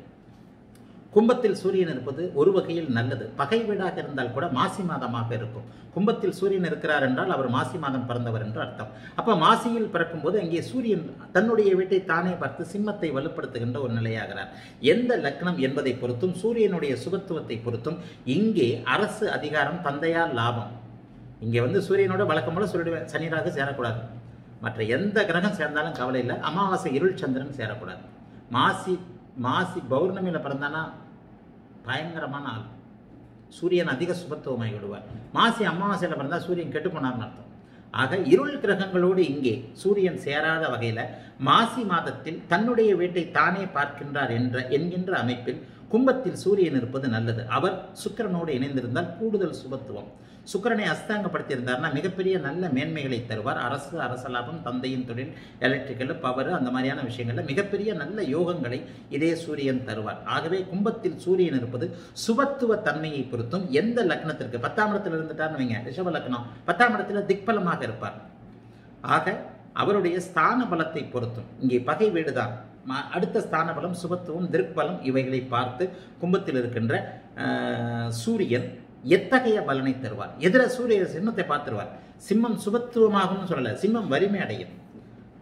கும்பத்தில் சூரியன் இருப்பது ஒரு வகையில் நல்லது. பகை வீடாக இருந்தால் கூட மாசி மாதமாக இருக்கும். கும்பத்தில் சூரியன் இருக்கிறார் என்றால் அவர் மாசி மாதம் பிறந்தவர் என்று அர்த்தம். அப்போ மாசியில் பிறக்கும்போது அங்கே சூரியன் தன்னுடைய வீட்டை தானே பார்த்து சிம்மத்தை வலுப்படுத்துகின்ற ஒரு நிலையாகிறார். எந்த லக்னம் என்பதை பொறுத்தும் சூரியனுடைய சுகத்துவத்தை பொறுத்தும் இங்கே அரசு அதிகாரம் தந்தையால் லாபம். இங்கே வந்து சூரியனோட வழக்கம் போல சொல்லிடுவேன் சனிராக சேரக்கூடாது. மற்ற எந்த கிரகம் சேர்ந்தாலும் கவலை இல்லை அமாவாசை இருள் சந்திரன் சேரக்கூடாது. மாசி மாசி பௌர்ணமியில் பிறந்தானா? பயங்கரமான ஆள். சூரியன் அதிக சுபத்துவமாகி விடுவார். மாசி அமாவாசையில் பிறந்தால் சூரியன் கெட்டு போனார்னு அர்த்தம். ஆக இருள் கிரகங்களோடு இங்கே சூரியன் சேராத வகையில் மாசி மாதத்தில் தன்னுடைய வீட்டை தானே பார்க்கின்றார் என்ற என்கின்ற அமைப்பில் கும்பத்தில் சூரியன் இருப்பது நல்லது. அவர் சுக்கரனோடு இணைந்திருந்தால் கூடுதல் சுபத்துவம். சுக்கரனை அஸ்தாங்கப்படுத்தியிருந்தார்னா மிகப்பெரிய நல்ல மேன்மைகளை தருவார். அரசு அரசலாபம் தந்தையின் தொழில் எலக்ட்ரிக்கல் பவர் அந்த மாதிரியான விஷயங்களில் மிகப்பெரிய நல்ல யோகங்களை இதே சூரியன் தருவார். ஆகவே கும்பத்தில் சூரியன் இருப்பது சுபத்துவ தன்மையை பொறுத்தும் எந்த லக்னத்திற்கு? பத்தாம் இடத்துல இருந்துட்டார்னு வைங்க ரிஷப லக்னம். பத்தாம் இடத்துல திக்பலமாக இருப்பார். ஆக அவருடைய ஸ்தான பலத்தை பொறுத்தும் இங்கே பகை வீடுதான். அடுத்த ஸ்தான பலம் சுபத்துவம் திருப்பலம் இவைகளை பார்த்து கும்பத்தில் இருக்கின்ற சூரியன் எத்தகைய பலனை தருவார்? எதிர சூரிய சிம்மத்தை பார்த்துருவார். சிம்மம் சுபத்துவமாகும்னு சொல்லல. சிம்மம் வலிமை அடையும்.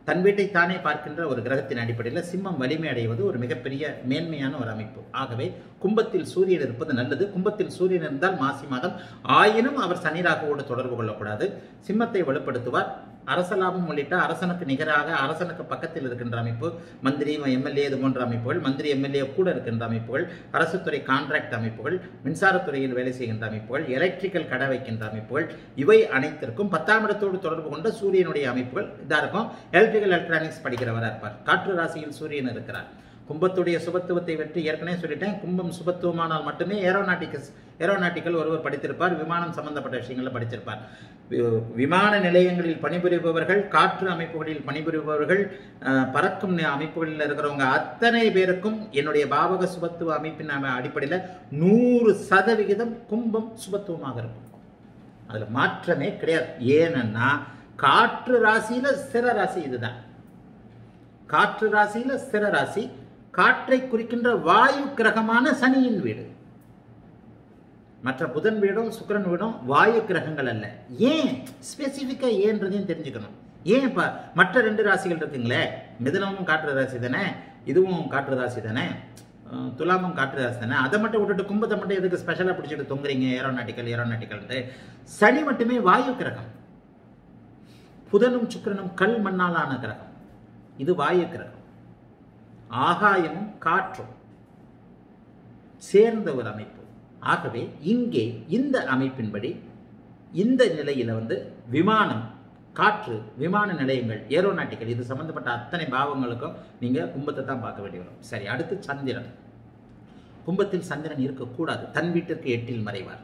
தன் வீட்டை தானே பார்க்கின்ற ஒரு கிரகத்தின் அடிப்படையில் சிம்மம் வலிமை அடைவது ஒரு மிகப்பெரிய மேன்மையான ஒரு அமைப்பு. ஆகவே கும்பத்தில் சூரியன் இருப்பது நல்லது. கும்பத்தில் சூரியன் இருந்தால் மாசி மாதம் ஆயினும் அவர் சனி ராகுவோடு தொடர்பு கொள்ளக்கூடாது. சிம்மத்தை வலுப்படுத்துவார். அரச லாபம் உள்ளிட்ட அரசனுக்கு நிகராக அரசனுக்கு பக்கத்தில் இருக்கின்ற அமைப்பு மந்திரி எம்எல்ஏ இது போன்ற அமைப்புகள் மந்திரி எம்எல்ஏ கூட இருக்கின்ற அமைப்புகள் அரசுத்துறை கான்ட்ராக்ட் அமைப்புகள் மின்சாரத்துறையில் வேலை செய்கின்ற அமைப்புகள் எலக்ட்ரிக்கல் கடை வைக்கின்ற அமைப்புகள் இவை அனைத்திற்கும் பத்தாம் இடத்தோடு தொடர்பு கொண்ட சூரியனுடைய அமைப்புகள் இதாக இருக்கும். எலக்ட்ரிக்கல் எலக்ட்ரானிக்ஸ் படிக்கிறவராக இருப்பார். காற்று ராசியில் சூரியன் இருக்கிறார். கும்பத்துடைய சுபத்துவத்தை வெற்றி ஏற்கனவே சொல்லிட்டேன். கும்பம் சுபத்துவமானால் மட்டுமே ஏரோநாட்டிக்ஸ் ஏரோநாட்டிக்கல் ஒருவர் படித்திருப்பார். விமானம் சம்பந்தப்பட்ட விஷயங்களை படித்திருப்பார். விமான நிலையங்களில் பணிபுரிபவர்கள் காற்று அமைப்புகளில் பணிபுரிபவர்கள் பறக்கும் அமைப்புகளில் இருக்கிறவங்க அத்தனை பேருக்கும் என்னுடைய பாவக சுபத்துவ அமைப்பின் அடிப்படையில் நூறு சதவிகிதம் கும்பம் சுபத்துவமாக இருக்கும். அதில் மாற்றமே கிடையாது. ஏனென்னா காற்று ராசியில் ஸ்திர ராசி இதுதான். காற்று ராசியில் ஸ்திர ராசி காற்றை குறிக்கின்ற வாயு கிரகமான சனியின் வீடு. மற்ற புதன் வீடும் சுக்கிரன் வீடும் வாயு கிரகங்கள் அல்ல. ஏன்? ஸ்பெசிஃபிக்காக ஏன்றதையும் தெரிஞ்சுக்கணும். ஏன் இப்போ மற்ற ரெண்டு ராசிகள் இருக்குங்களே? மிதனமும் காற்று ராசி தானே? இதுவும் காற்று ராசி தானே? துலாமும் காற்று ராசி தானே? அதை மட்டும் விட்டுட்டு கும்பத்தை மட்டும் எதுக்கு ஸ்பெஷலாக பிடிச்சிட்டு தொங்குறீங்க? ஏரோநாட்டிக்கல் ஏரோநாட்டிக்கல்ட்டு சனி மட்டுமே வாயு கிரகம். புதனும் சுக்கிரனும் கல் மண்ணாலான கிரகம். இது வாயு கிரகம். ஆகாயமும் காற்றும் சேர்ந்த ஒரு அமைப்பு. ஆகவே இங்கே இந்த அமைப்பின்படி இந்த நிலையில் வந்து விமானம் காற்று விமான நிலையங்கள் ஏரோநாட்டிக்கல் இது சம்பந்தப்பட்ட அத்தனை பாவங்களுக்கும் நீங்கள் கும்பத்தை தான் பார்க்க வேண்டி வரும். சரி அடுத்து சந்திரன். கும்பத்தில் சந்திரன் இருக்கக்கூடாது. தன் வீட்டிற்கு எட்டில் மறைவார்.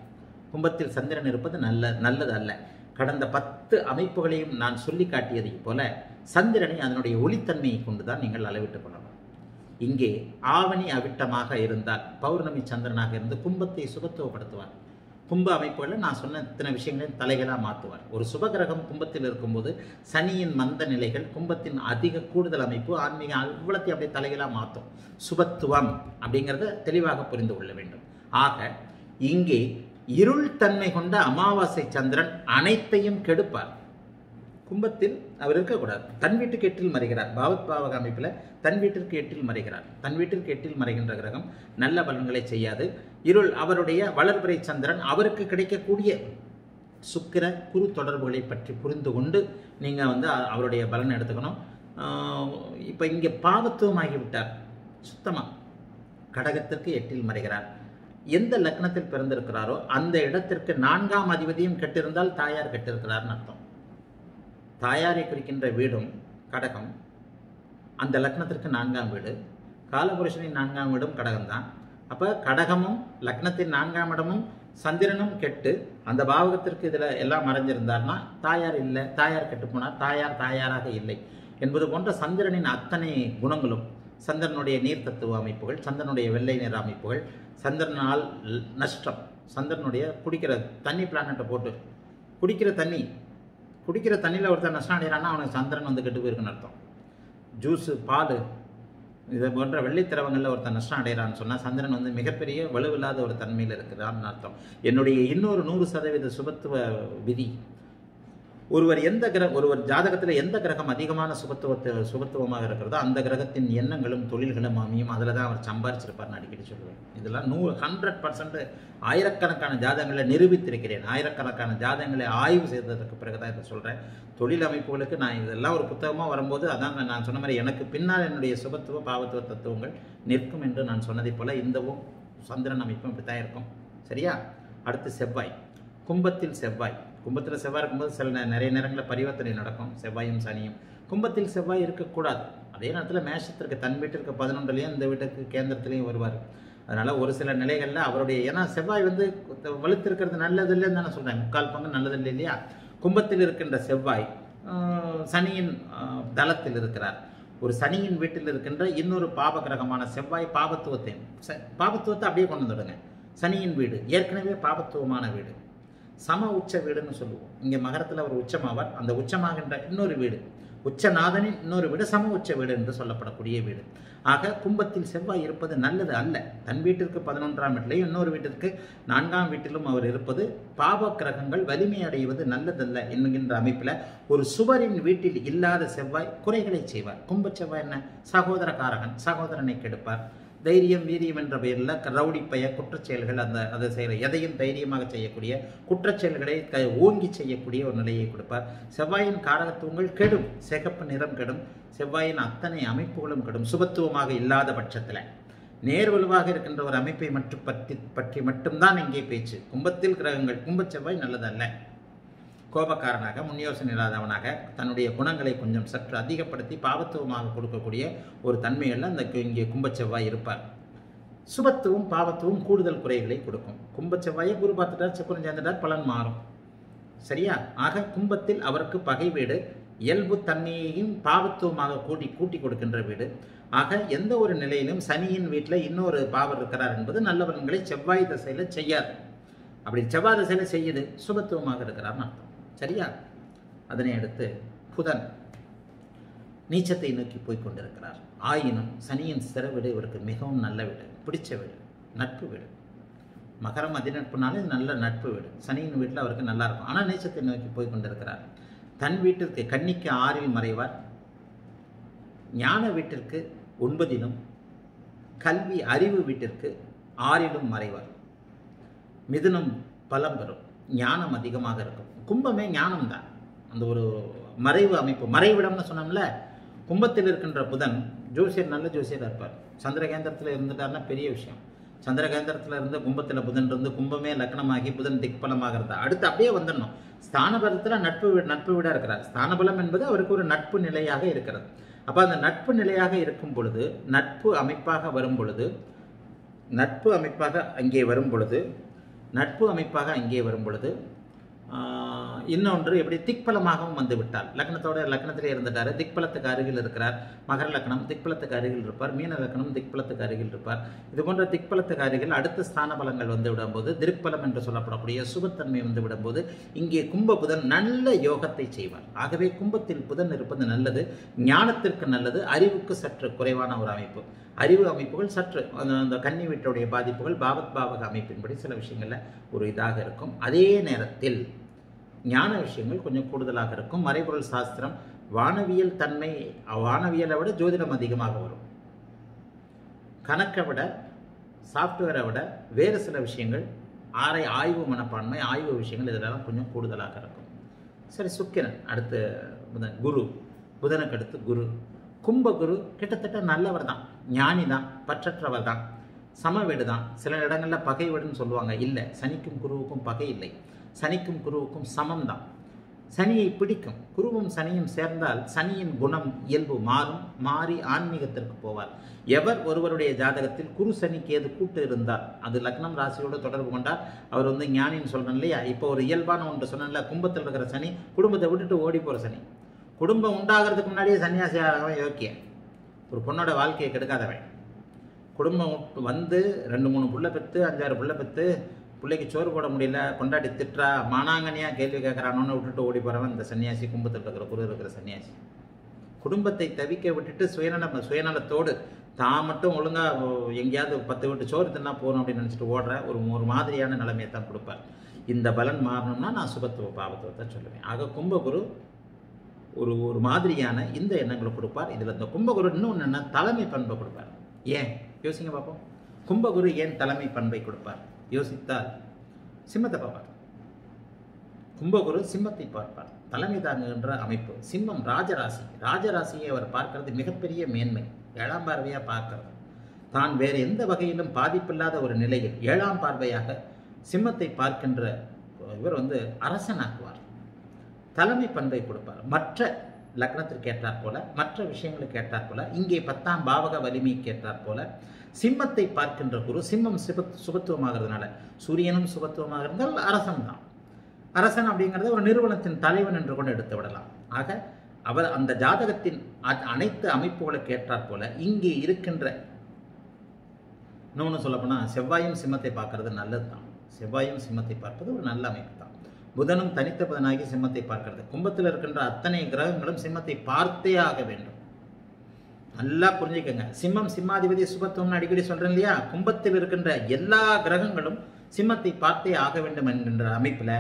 கும்பத்தில் சந்திரன் இருப்பது நல்ல நல்லது அல்ல. கடந்த பத்து அமைப்புகளையும் நான் சொல்லி காட்டியதைப் போல சந்திரனை அதனுடைய ஒளித்தன்மையை கொண்டுதான் நீங்கள் அளவிட்டுக் கொள்ளணும். இங்கே ஆவணி அவிட்டமாக இருந்தால் பௌர்ணமி சந்திரனாக இருந்து கும்பத்தை சுபத்துவப்படுத்துவார். கும்ப அமைப்புகளில் நான் சொன்ன இத்தனை விஷயங்களையும் தலைகளாக மாற்றுவார். ஒரு சுபகிரகம் கும்பத்தில் இருக்கும்போது சனியின் மந்த நிலைகள் கும்பத்தின் அதிக கூடுதல் அமைப்பு ஆன்மீக அவ்வளத்தையும் அப்படியே தலைகளாக மாற்றும். சுபத்துவம் அப்படிங்கிறத தெளிவாக புரிந்து கொள்ள வேண்டும். ஆக இங்கே இருள் தன்மை கொண்ட அமாவாசை சந்திரன் அனைத்தையும் கெடுப்பார். கும்பத்தில் அவர் இருக்கக்கூடாது. தன் வீட்டுக்கு எட்டில் மறைகிறார். பாவத் பாவக அமைப்பில் தன் வீட்டிற்கு எட்டில் மறைகிறார். தன் வீட்டிற்கு எட்டில் மறைகின்ற கிரகம் நல்ல பலன்களை செய்யாது. இருள் அவருடைய வளர்பிறை சந்திரன் அவருக்கு கிடைக்கக்கூடிய சுக்கிர குரு தொடர்புகளை பற்றி புரிந்து கொண்டு நீங்கள் வந்து அவருடைய பலன் எடுத்துக்கணும். இப்போ இங்கே பாவத்துவமாகிவிட்டார் சுத்தமாக கடகத்திற்கு எட்டில் மறைகிறார். எந்த லக்னத்தில் பிறந்திருக்கிறாரோ அந்த இடத்திற்கு நான்காம் அதிபதியும் கெட்டிருந்தால் தாயார் கெட்டிருக்கிறார்னு அர்த்தம். தாயாரை குறிக்கின்ற வீடும் கடகம். அந்த லக்னத்திற்கு நான்காம் வீடு. காலபுருஷனின் நான்காம் வீடும் கடகம்தான். அப்போ கடகமும் லக்னத்தின் நான்காம் இடமும் சந்திரனும் கெட்டு அந்த பாவகத்திற்கு இதில் எல்லாம் மறைஞ்சிருந்தார்னா தாயார் இல்லை தாயார் கெட்டு போனார் தாயார் தாயாராக இல்லை என்பது போன்ற சந்திரனின் அத்தனை குணங்களும் சந்திரனுடைய நீர் தத்துவ அமைப்புகள் சந்திரனுடைய வெள்ளை நிற அமைப்புகள் சந்திரனால் நஷ்டம் சந்திரனுடைய குடிக்கிற தண்ணி பிளானட்டை போட்டு குடிக்கிற தண்ணி குடிக்கிற தண்ணியில் ஒருத்தர் நஷ்டம் அடைகிறான்னா அவனுக்கு சந்திரன் வந்து கெட்டு போயிருக்குன்னு அர்த்தம். ஜூஸு பால் இதை போன்ற வெள்ளித்திரவங்களில் ஒருத்தன் நஷ்டம் அடைகிறான்னு சொன்னால் சந்திரன் வந்து மிகப்பெரிய வலுவில்லாத ஒரு தன்மையில் இருக்கிறான்னு அர்த்தம். என்னுடைய இன்னொரு நூறு சதவீத சுபத்துவ விதி ஒருவர் எந்த கிர ஒருவர் ஜாதகத்தில் எந்த கிரகம் அதிகமான சுபத்துவத்தை சுபத்துவமாக இருக்கிறதோ அந்த கிரகத்தின் எண்ணங்களும் தொழில்களும் அமையும். அதில் தான் அவர் சம்பாரிச்சிருப்பார்னு அடிக்கடி சொல்லுவேன். இதெல்லாம் நூறு ஹண்ட்ரட் பர்சன்ட் ஆயிரக்கணக்கான ஜாதகங்களை நிரூபித்திருக்கிறேன். ஆயிரக்கணக்கான ஜாதகங்களை ஆய்வு செய்ததற்கு பிறகு தான் இதை சொல்கிறேன் தொழில் அமைப்புகளுக்கு நான் இதெல்லாம் ஒரு புத்தகமாக வரும்போது அதான் நான் சொன்ன மாதிரி எனக்கு பின்னால் என்னுடைய சுபத்துவ பாவத்துவ தத்துவங்கள் நிற்கும் என்று நான் சொன்னதைப் போல் இந்தவும் சந்திரன் அமைப்பும் இப்படி தான் இருக்கும். சரியா? அடுத்து செவ்வாய். கும்பத்தில் செவ்வாய். கும்பத்தில் செவ்வாய் இருக்கும்போது சில நிறைய நேரங்களில் பரிவர்த்தனை நடக்கும். செவ்வாயும் சனியும். கும்பத்தில் செவ்வாய் இருக்கக்கூடாது. அதே நேரத்தில் மேஷத்திற்கு தன் வீட்டிற்கு பதினொன்றுலையும் இந்த வீட்டுக்கு கேந்திரத்துலேயும் வருவார். அதனால் ஒரு சில நிலைகளில் அவருடைய ஏன்னா செவ்வாய் வந்து வலுத்திருக்கிறது நல்லது இல்லைன்னு தானே சொல்கிறேன் முக்கால் பங்கு நல்லது இல்லை இல்லையா? கும்பத்தில் இருக்கின்ற செவ்வாய் சனியின் தளத்தில் இருக்கிறார். ஒரு சனியின் வீட்டில் இருக்கின்ற இன்னொரு பாப கிரகமான செவ்வாய் பாபத்துவத்தை ச- பாபத்துவத்தை அப்படியே கொண்டு வந்துடுங்க. சனியின் வீடு. ஏற்கனவே பாபத்துவமான வீடு. சம உச்ச வீடுன்னு சொல்லுவோம். இங்கே மகரத்தில் அவர் உச்சமாவார். அந்த உச்சமாகின்ற இன்னொரு வீடு உச்சநாதனின் இன்னொரு வீடு சம உச்ச வீடு என்று சொல்லப்படக்கூடிய வீடு. ஆக கும்பத்தில் செவ்வாய் இருப்பது நல்லது அல்ல. தன் வீட்டிற்கு பதினொன்றாம் வீட்டிலையும் இன்னொரு வீட்டிற்கு நான்காம் வீட்டிலும் அவர் இருப்பது பாவ கிரகங்கள் வலிமை அடைவது நல்லதல்ல என்கின்ற அமைப்பில் ஒரு சுவரின் வீட்டில் இல்லாத செவ்வாய் குறைகளை செய்வார். கும்ப செவ்வாய் என்ன? சகோதரகாரகன் சகோதரனை கெடுப்பார். தைரியம் வீரியம் என்ற பெயரில் ரவுடி பய குற்றச்செயல்கள் அந்த அதை செய்கிற எதையும் தைரியமாக செய்யக்கூடிய குற்றச்செயல்களை க ஓங்கி செய்யக்கூடிய ஒரு நிலையை கொடுப்பார். செவ்வாயின் காரகத்துவங்கள் கெடும் சிகப்பு நிறம் கெடும் செவ்வாயின் அத்தனை அமைப்புகளும் கெடும் சுபத்துவமாக இல்லாத பட்சத்தில். நேர்வலுவாக இருக்கின்ற ஒரு அமைப்பை மட்டும் பற்றி பற்றி மட்டும்தான் இங்கே பேச்சு. கும்பத்தில் கிரகங்கள் கும்ப செவ்வாய் நல்லதல்ல. கோபக்காரனாக முன்யோசனை இல்லாதவனாக தன்னுடைய குணங்களை கொஞ்சம் சற்று அதிகப்படுத்தி பாவத்துவமாக கொடுக்கக்கூடிய ஒரு தன்மையில் அந்த இங்கே கும்பச்செவ்வாய் இருப்பார். சுபத்துவம் பாவத்துவம் கூடுதல் குறைகளை கொடுக்கும். கும்பச்செவ்வாயை குரு பார்த்துட்டார் சக்குரம் சேர்ந்துட்டார் பலன் மாறும். சரியா? ஆக கும்பத்தில் அவருக்கு பகை வீடு இயல்பு தன்மையையும் பாவத்துவமாக கூட்டி கூட்டி கொடுக்கின்ற வீடு. ஆக எந்த ஒரு நிலையிலும் சனியின் வீட்டில் இன்னொரு பாவர் இருக்கிறார் என்பது நல்லவன்களை செவ்வாய் தசையில் செய்யாது. அப்படி செவ்வாய் தசையில் செய்யுது சுபத்துவமாக இருக்கிறார்னு அர்த்தம். சரியா? அதனை அடுத்து புதன் நீச்சத்தை நோக்கி போய் கொண்டிருக்கிறார். ஆயினும் சனியின் சிற வீடு இவருக்கு மிகவும் நல்ல வீடு பிடிச்ச வீடு நட்பு வீடு. மகரம் அதிநட்புனாலே நல்ல நட்பு வீடு. சனியின் வீட்டில் அவருக்கு நல்லா இருக்கும். ஆனால் நீச்சத்தை நோக்கி போய் கொண்டிருக்கிறார். தன் வீட்டிற்கு கன்னிக்கு ஆறில் மறைவார். ஞான வீட்டிற்கு ஒன்பதிலும் கல்வி அறிவு வீட்டிற்கு ஆறிலும் மறைவார். மிதுனம் பலம் பெறும். ஞானம் அதிகமாக இருக்கும். கும்பமே ஞானம் தான் அந்த ஒரு மறைவு அமைப்பு. மறைவிடம்னு சொன்னோம்ல கும்பத்தில் இருக்கின்ற புதன் ஜோசியர் நல்ல ஜோசியராக இருப்பார். சந்திரகேந்திரத்தில் இருந்துட்டார்னா பெரிய விஷயம். சந்திரகேந்திரத்தில் இருந்து கும்பத்தில் புதன் இருந்து கும்பமே லக்னமாகி புதன் திக்பலமாகிறதா. அடுத்து அப்படியே வந்துடணும். ஸ்தானபலத்தில் நட்பு நட்பு விட இருக்கிறார். ஸ்தானபலம் என்பது அவருக்கு ஒரு நட்பு நிலையாக இருக்கிறது. அப்போ அந்த நட்பு நிலையாக இருக்கும் பொழுது நட்பு அமைப்பாக வரும் பொழுது நட்பு அமைப்பாக அங்கே வரும் பொழுது நட்பு அமைப்பாக அங்கே வரும் பொழுது இன்னொன்று எப்படி திக்பலமாகவும் வந்துவிட்டால் லக்னத்தோட லக்னத்திலே இருந்துட்டாரு. திக்பலத்துக்கு அருகில் இருக்கிறார். மகர லக்னம் திக்பலத்துக்கு அருகில் இருப்பார். மீன லக்னம் திக்பலத்துக்கு அருகில் இருப்பார். இது போன்ற திக்பலத்துக்கு அருகில் அடுத்த ஸ்தான பலங்கள் வந்து விடும்போது திருப்பலம் என்று சொல்லப்படக்கூடிய சுபத்தன்மை வந்து விடும்போது இங்கே கும்ப புதன் நல்ல யோகத்தை செய்வார். ஆகவே கும்பத்தில் புதன் இருப்பது நல்லது ஞானத்திற்கு நல்லது அறிவுக்கு சற்று குறைவான ஒரு அமைப்பு. அறிவு அமைப்புகள் சற்று அந்த அந்த கன்னி வீட்டுடைய பாதிப்புகள் பாவத் பாவக அமைப்பின்படி சில விஷயங்களில் ஒரு இதாக இருக்கும். அதே நேரத்தில் ஞான விஷயங்கள் கொஞ்சம் கூடுதலாக இருக்கும். மறைபொருள் சாஸ்திரம் வானவியல் தன்மை வானவியலை விட ஜோதிடம் அதிகமாக வரும். கணக்கை விட சாஃப்ட்வேரை விட வேறு சில விஷயங்கள் ஆரை ஆய்வு மனப்பான்மை ஆய்வு விஷயங்கள் இதெல்லாம் கொஞ்சம் கூடுதலாக இருக்கும். சரி சுக்கிரன் அடுத்து புதன் குரு. புதனுக்கு அடுத்து குரு. கும்பகுரு கிட்டத்தட்ட நல்லவர் தான். ஞானி தான் பற்றற்றவர் தான். சமவீடு தான். சில இடங்களில் பகை வீடுன்னு சொல்லுவாங்க. இல்லை சனிக்கும் குருவுக்கும் பகை இல்லை. சனிக்கும் குருவுக்கும் சமம் தான் சனியை பிடிக்கும். குருவும் சனியும் சேர்ந்தால் சனியின் குணம் இயல்பு மாறும் மாறி ஆன்மீகத்திற்கு போவார். எவர் ஒருவருடைய ஜாதகத்தில் குரு சனிக்கு ஏது கூட்டு இருந்தார்? அது லக்னம் ராசியோடு தொடர்பு கொண்டால் அவர் வந்து ஞானின்னு சொல்கிறேன் இல்லையா? இப்போ ஒரு இயல்பான ஒன்று சொன்னேன்ல கும்பத்தில் இருக்கிற சனி குடும்பத்தை விட்டுட்டு ஓடி போகிற சனி. குடும்பம் உண்டாகிறதுக்கு முன்னாடியே சன்னியாசி ஆகிறவன் யோக்கிய ஒரு பொண்ணோட வாழ்க்கையை கெடுக்காதவன். குடும்பம் வந்து ரெண்டு மூணு புள்ள பெற்று அஞ்சாறு புள்ள பெற்று பிள்ளைக்கு சோறு போட முடியல கொண்டாடி திட்டுறா மானாங்கனியாக கேள்வி கேட்குறானோன்னு விட்டுட்டு ஓடி போகிறவன் இந்த சன்னியாசி கும்பத்தில் இருக்கிற குரு இருக்கிற சன்னியாசி. குடும்பத்தை தவிக்க விட்டுட்டு சுயநலம் சுயநலத்தோடு தான் மட்டும் ஒழுங்காக எங்கேயாவது பத்து வீட்டு சோறு தின்னா போகணும் அப்படின்னு நினச்சிட்டு ஓடுற ஒரு ஒரு மாதிரியான நிலைமையை தான் கொடுப்பார். இந்த பலன் மாறணும்னா நான் சுபத்துவ பாவத்துவத்தை சொல்லுவேன். ஆக கும்பகுரு ஒரு ஒரு மாதிரியான இந்த எண்ணங்களை கொடுப்பார். இதில் இந்த கும்பகுரு இன்னொன்று என்ன தலைமை பண்பை கொடுப்பார். ஏன்? யோசிங்க பார்ப்போம் கும்பகுரு ஏன் தலைமை பண்பை கொடுப்பார்? யோசித்தார் சிம்மத்தை பார்ப்பார். கும்பகுரு சிம்மத்தை பார்ப்பார். தலைமை தாங்குகின்ற அமைப்பு சிம்மம் ராஜராசி. ராஜராசியை அவர் பார்க்கறது மிகப்பெரிய மேன்மை. ஏழாம் பார்வையாக பார்க்கிறது. தான் வேறு எந்த வகையிலும் பாதிப்பில்லாத ஒரு நிலையில் ஏழாம் பார்வையாக சிம்மத்தை பார்க்கின்ற இவர் வந்து அரசனாக்குவார். தலைமை பண்பை கொடுப்பார். மற்ற லக்னத்திற்கு ஏற்றாற் போல மற்ற விஷயங்களுக்கு ஏற்றாற் போல இங்கே பத்தாம் பாவக வலிமைக்கு ஏற்றாற் போல சிம்மத்தை பார்க்கின்ற குரு சிம்மம் சிபத் சுபத்துவமாகிறதுனால சூரியனும் சுபத்துவமாக இருந்தால் அரசன் தான். அரசன் அப்படிங்கிறத ஒரு நிறுவனத்தின் தலைவன் என்று கூட எடுத்து விடலாம். ஆக அவர் அந்த ஜாதகத்தின் அனைத்து அமைப்புகளுக்கு ஏற்றாற் போல இங்கே இருக்கின்ற இன்னொன்று சொல்லப்போனால் செவ்வாயும் சிம்மத்தை பார்க்கறது நல்லது தான். செவ்வாயும் சிம்மத்தை பார்ப்பது ஒரு நல்ல அமைப்பு தான். புதனும் தனித்த புதனாகி சிம்மத்தை பார்க்கிறது. கும்பத்தில் இருக்கின்ற அத்தனை கிரகங்களும் சிம்மத்தை பார்த்தே ஆக வேண்டும். நல்லா புரிஞ்சுக்கங்க. சிம்மம் சிம்மாதிபதி சுபத்துவம்னு அடிக்கடி சொல்கிறேன் இல்லையா கும்பத்தில் இருக்கின்ற எல்லா கிரகங்களும் சிம்மத்தை பார்த்தே ஆக வேண்டும் என்கின்ற அமைப்பில்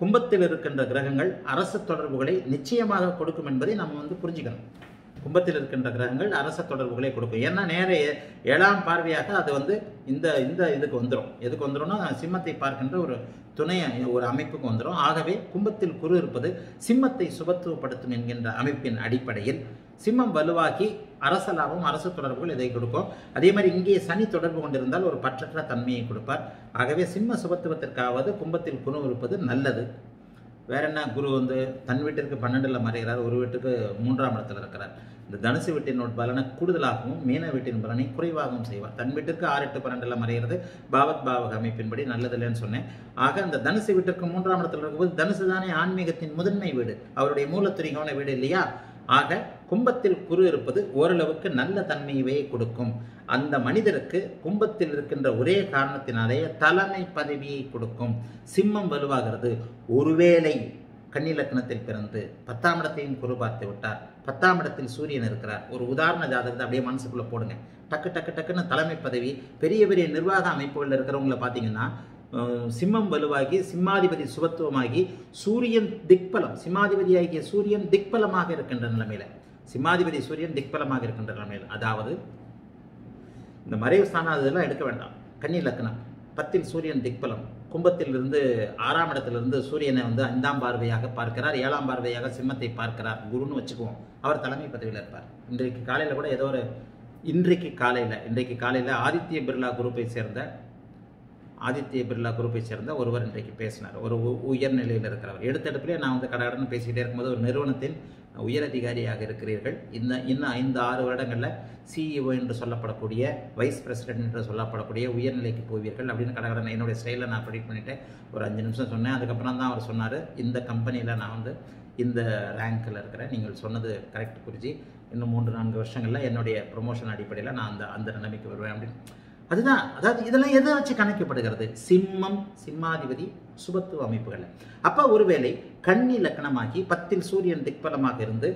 கும்பத்தில் இருக்கின்ற கிரகங்கள் அரசு தொடர்புகளை நிச்சயமாக கொடுக்கும் என்பதை நம்ம வந்து புரிஞ்சுக்கணும். கும்பத்தில் இருக்கின்ற கிரகங்கள் அரச தொடர்புகளை கொடுக்கும். ஏன்னா நேர ஏழாம் பார்வையாக அது வந்து இந்த இந்த இதுக்கு வந்துடும் எதுக்கு வந்துடும்னா சிம்மத்தை பார்க்கின்ற ஒரு துணை ஒரு அமைப்புக்கு வந்துடும் ஆகவே கும்பத்தில் குரு இருப்பது சிம்மத்தை சுபத்துவப்படுத்தும் என்கின்ற அமைப்பின் அடிப்படையில் சிம்மம் வலுவாகி அரச லாபம் அரசு தொடர்புகள் இதை கொடுக்கும். அதே மாதிரி இங்கே சனி தொடர்பு கொண்டிருந்தால் ஒரு பற்றற்ற தன்மையை கொடுப்பார். ஆகவே சிம்ம சுபத்துவத்திற்காவது கும்பத்தில் குரு இருப்பது நல்லது. வேற என்ன? குரு வந்து தன் வீட்டிற்கு பன்னெண்டில் மறைகிறார் ஒரு வீட்டுக்கு மூன்றாம் இடத்துல இருக்கிறார். இந்த தனுசு வீட்டினோட பலனை கூடுதலாகவும் மீன வீட்டின் பலனை குறைவாகவும் செய்வார். தன் வீட்டிற்கு ஆறு எட்டு பன்னெண்டில் மறைகிறது. பாவத் பாவக அமைப்பின்படி நல்லதில்லைன்னு சொன்னேன். ஆக அந்த தனுசு வீட்டிற்கு மூன்றாம் இடத்துல இருக்கும்போது தனுசு தானே ஆன்மீகத்தின் முதன்மை வீடு. அவருடைய மூலத்துரிகமான வீடு இல்லையா? ஆக கும்பத்தில் குரு இருப்பது ஓரளவுக்கு நல்ல தன்மையவே கொடுக்கும். அந்த மனிதருக்கு கும்பத்தில் இருக்கின்ற ஒரே காரணத்தினாலேயே தலைமை பதவியை கொடுக்கும். சிம்மம் வலுவாகிறது. ஒருவேளை கன்னிலக்கணத்தில் பிறந்து பத்தாம் இடத்தையும் குரு பார்த்து விட்டார். பத்தாம் இடத்தில் சூரியன் இருக்கிறார். ஒரு உதாரண ஜாதகத்தை அப்படியே மனசுக்குள்ளே போடுங்க. டக்கு டக்கு டக்குன்னு தலைமை பதவி பெரிய பெரிய நிர்வாக அமைப்புகளில் இருக்கிறவங்கள பார்த்தீங்கன்னா சிம்மம் வலுவாகி சிம்மாதிபதி சுபத்துவமாகி சூரியன் திக்பலம் சிம்மாதிபதியாகிய சூரியன் திக்பலமாக இருக்கின்ற நிலைமையில சிம்மாதிபதி சூரியன் திக்பலமாக இருக்கின்ற நிலைமையில் அதாவது இந்த மறைவு ஸ்தானாதெல்லாம் எடுக்க வேண்டாம் கன்னி லக்னம் பத்தில் சூரியன் திக்பலம் கும்பத்தில் இருந்து ஆறாம் இடத்திலிருந்து சூரியனை வந்து ஐந்தாம் பார்வையாக பார்க்கிறார் ஏழாம் பார்வையாக சிம்மத்தை பார்க்கிறார் குருன்னு வச்சுக்குவோம் அவர் தலைமை பதவியில் இருப்பார் இன்றைக்கு காலையில் கூட ஏதோ ஒரு இன்றைக்கு காலையில் இன்றைக்கு காலையில் ஆதித்ய பிர்லா குரூப்பை சேர்ந்த ஆதித்ய பிர்லா குரூப்பை சேர்ந்த ஒருவர் இன்றைக்கு பேசினார். ஒரு உ- உயர்நிலையில் இருக்கிறவர். எடுத்தடுப்பிலே நான் வந்து கடகடன்னு பேசிக்கிட்டே இருக்கும்போது ஒரு நிறுவனத்தின் உயர் அதிகாரியாக இருக்கிறீர்கள். இந்த இன்னும் ஐந்து ஆறு வருடங்களில் சிஇஓ என்று சொல்லப்படக்கூடிய வைஸ் பிரசிடென்ட் என்று சொல்லப்படக்கூடிய உயர்நிலைக்கு போவீர்கள் அப்படின்னு கடகடன் என்னுடைய ஸ்டைலில் நான் ப்ரெடிக்ட் பண்ணிவிட்டேன் ஒரு அஞ்சு நிமிஷம் சொன்னேன். அதுக்கப்புறம் தான் அவர் சொன்னார் இந்த கம்பெனியில் நான் வந்து இந்த ரேங்க்கில் இருக்கிறேன். நீங்கள் சொன்னது கரெக்ட் குறிச்சி இன்னும் மூன்று நான்கு வருஷங்களில் என்னுடைய ப்ரொமோஷன் அடிப்படையில் நான் அந்த அந்த நிலைமைக்கு வருவேன் அப்படின்னு அதுதான் அதாவது இதெல்லாம் எதை வச்சு கணக்கப்படுகிறது சிம்மம் சிம்மாதிபதி சுபத்துவ அமைப்புகள். அப்போ ஒருவேளை கண்ணி லக்கணமாகி பத்தில் சூரியன் திக்பலமாக இருந்து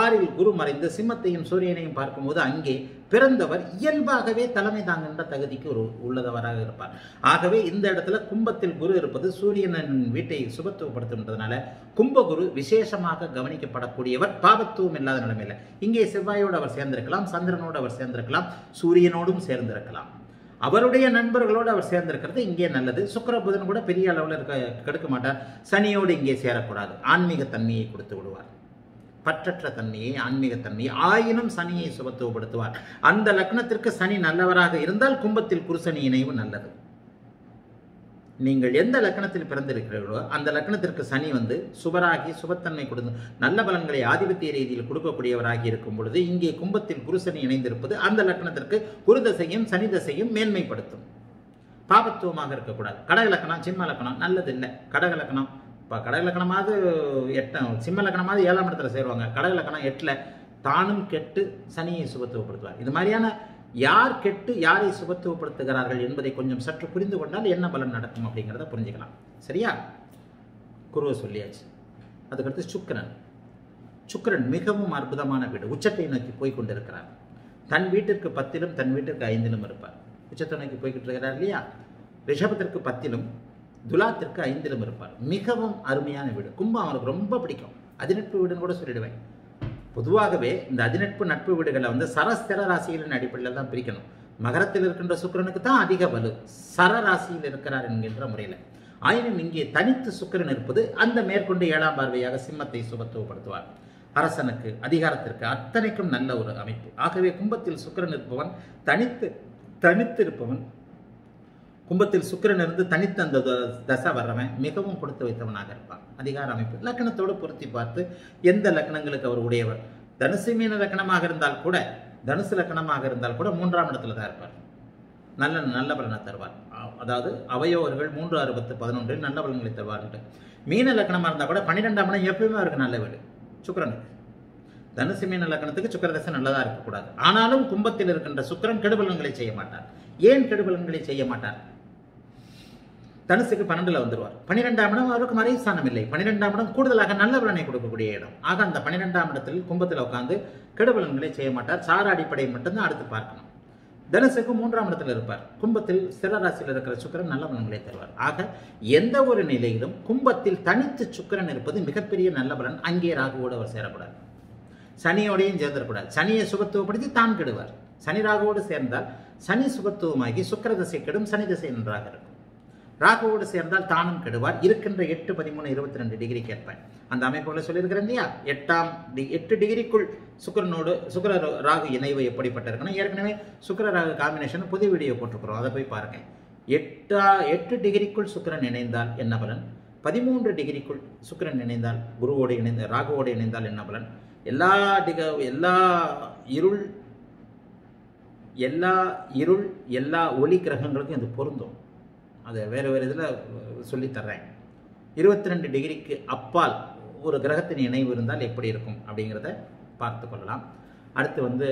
ஆறில் குரு மறைந்து சிம்மத்தையும் சூரியனையும் பார்க்கும்போது அங்கே பிறந்தவர் இயல்பாகவே தலைமை தாங்குகின்ற தகுதிக்கு ஒரு உள்ளதவராக இருப்பார். ஆகவே இந்த இடத்துல கும்பத்தில் குரு இருப்பது சூரியனின் வீட்டை சுபத்துவப்படுத்துன்றதுனால கும்பகுரு விசேஷமாக கவனிக்கப்படக்கூடியவர் பாபத்துவம் இல்லாத நிலைமையில். இங்கே செவ்வாயோடு அவர் சேர்ந்திருக்கலாம் சந்திரனோடு அவர் சேர்ந்திருக்கலாம் சூரியனோடும் சேர்ந்திருக்கலாம். அவருடைய நண்பர்களோடு அவர் சேர்ந்திருக்கிறது இங்கே நல்லது. சுக்கர புதன் கூட பெரிய அளவில் இருக்க கெடுக்க மாட்டார். சனியோடு இங்கே சேரக்கூடாது. ஆன்மீக தன்மையை கொடுத்து விடுவார். பற்றற்ற தன்மையை ஆன்மீக தன்மையை ஆயினும் சனியை சுபத்துவப்படுத்துவார். அந்த லக்னத்திற்கு சனி நல்லவராக இருந்தால் கும்பத்தில் குருசனி இணைவு நல்லது. நீங்கள் எந்த லக்னத்தில் பிறந்திருக்கிறீர்களோ அந்த லக்னத்திற்கு சனி வந்து சுபராகி சுபத்தன்மை கொடுத்து நல்ல பலன்களை ஆதிபத்திய ரீதியில் கொடுக்கக்கூடியவராகி இருக்கும் பொழுது இங்கே கும்பத்தில் குருசனி இணைந்திருப்பது அந்த லக்னத்திற்கு குரு தசையும் சனி தசையும் மேன்மைப்படுத்தும். பாபத்துவமாக இருக்கக்கூடாது. கடக லக்கணம் சிம்ம லக்கணம் நல்லது இல்லை கடக லக்கணம் இப்போ கடை இலக்கணமாவது எட்டாம் சிம்ம இலக்கணமாவது ஏழாம் இடத்துல சேருவாங்க. கடை இலக்கணம் எட்டில் தானும் கெட்டு சனியை சுபத்துவப்படுத்துவார். இது மாதிரியான யார் கெட்டு யாரை சுபத்துவப்படுத்துகிறார்கள் என்பதை கொஞ்சம் சற்று புரிந்து கொண்டால் என்ன பலன் நடக்கும் அப்படிங்கிறத புரிஞ்சுக்கலாம். சரியா? குருவை சொல்லியாச்சு. அதுக்கடுத்து சுக்கிரன். சுக்கிரன் மிகவும் அற்புதமான வீடு. உச்சத்தை நோக்கி போய் கொண்டிருக்கிறார். தன் வீட்டிற்கு பத்திலும் தன் வீட்டிற்கு ஐந்திலும் இருப்பார். உச்சத்தை நோக்கி போய்கிட்டு இருக்கிறார் இல்லையா? ரிஷபத்திற்கு பத்திலும் துலாத்திற்கு ஐந்திலும் இருப்பார். மிகவும் அருமையான வீடு. கும்பம் அவருக்கு ரொம்ப பிடிக்கும். அதிநட்பு வீடுன்னு கூட சொல்லிடுவேன். பொதுவாகவே இந்த அதிநட்பு நட்பு வீடுகளை வந்து சரஸ்தல ராசிகளின் அடிப்படையில் தான் பிரிக்கணும். மகரத்தில் இருக்கின்ற சுக்கிரனுக்கு தான் அதிக வலு. சர ராசியில் இருக்கிறார் என்கின்ற முறையில். ஆயினும் இங்கே தனித்து சுக்கிரன் இருப்பது அந்த மேற்கொண்டு ஏழாம் பார்வையாக சிம்மத்தை சுபத்துவப்படுத்துவார். அரசனுக்கு அதிகாரத்திற்கு அத்தனைக்கும் நல்ல ஒரு அமைப்பு. ஆகவே கும்பத்தில் சுக்கிரன் இருப்பவன் தனித்து தனித்து இருப்பவன் கும்பத்தில் சுக்கிரன் இருந்து தனித்த அந்த த- தசை வர்றவன் மிகவும் கொடுத்து வைத்தவனாக இருப்பான். அதிகார அமைப்பு. லக்கணத்தோடு பொருத்தி பார்த்து எந்த லக்கணங்களுக்கு அவர் உடையவர்? தனுசு மீன லக்கணமாக இருந்தால் கூட தனுசு லக்கணமாக இருந்தால் கூட மூன்றாம் இடத்துல தான் இருப்பார். நல்ல நல்ல பலனை தருவார். அதாவது அவயோர்கள் மூன்று அறுபத்து பதினொன்றில் நல்ல பலன்களை தருவார்ன்ட்டு. மீன லக்கணமாக இருந்தால் கூட பன்னிரெண்டாம் இடம் எப்பயுமே அவருக்கு நல்ல வீடு. சுக்கிரனுக்கு. தனுசு மீன லக்கணத்துக்கு சுக்கரதசை நல்லதாக இருக்கக்கூடாது. ஆனாலும் கும்பத்தில் இருக்கின்ற சுக்கிரன் கெடுபலன்களை செய்ய மாட்டார். ஏன் கெடுபலன்களை செய்ய மாட்டார்? தனுசுக்கு பன்னெண்டுல வந்துருவார். பன்னிரெண்டாம் இடம் அவருக்கு மறைஸ்தானம் இல்லை. பன்னிரெண்டாம் இடம் கூடுதலாக நல்ல பலனை கொடுக்கக்கூடிய இடம். ஆக அந்த பன்னிரெண்டாம் இடத்தில் கும்பத்தில் உட்காந்து கெடுபலன்களை செய்ய மாட்டார். சார அடிப்படையை மட்டும்தான் அடுத்து பார்க்கணும். தனுசுக்கு மூன்றாம் இடத்தில் இருப்பார். கும்பத்தில் சிறராசியில் இருக்கிற சுக்கிரன் நல்ல பலன்களை தருவார். ஆக எந்த ஒரு நிலையிலும் கும்பத்தில் தனித்து சுக்கிரன் இருப்பது மிகப்பெரிய நல்ல பலன். அங்கே ராகுவோடு அவர் சேரக்கூடாது. சனியோடையும் சேர்ந்துடக்கூடாது சனியை சுபத்துவப்படுத்தி தான் கெடுவார். சனி ராகுவோடு சேர்ந்தால் சனி சுபத்துவமாகி சுக்கிர திசை கெடும். சனி திசை நன்றாக இருக்கும். ராகுவோடு சேர்ந்தால் தானும் கெடுவார். இருக்கின்ற எட்டு பதிமூணு இருபத்தி ரெண்டு டிகிரி கேட்பேன் அந்த அமைப்புகளை சொல்லியிருக்கிறேன் இல்லையா? எட்டாம் டி எட்டு டிகிரிக்குள் சுக்கிரனோடு சுக்கர ராகு இணைவு எப்படிப்பட்டிருக்குன்னா ஏற்கனவே சுக்கர ராகு காம்பினேஷன் புது வீடியோ போட்டிருக்கிறோம். அதை போய் பாருங்க. எட்டா எட்டு டிகிரிக்குள் சுக்கிரன் இணைந்தால் என்ன பலன்? பதிமூன்று டிகிரிக்குள் சுக்கிரன் இணைந்தால் குருவோடு இணைந்த ராகுவோடு இணைந்தால் என்ன பலன்? எல்லா டிக எல்லா இருள் எல்லா இருள் எல்லா ஒளி கிரகங்களுக்கும் இது பொருந்தும். அதை வேறு வேறு இதில் சொல்லித்தர்றேன் இருபத்தி ரெண்டு டிகிரிக்கு அப்பால் ஒரு கிரகத்தின் இணைவு இருந்தால் எப்படி இருக்கும் அப்படிங்கிறத பார்த்து கொள்ளலாம். அடுத்து வந்து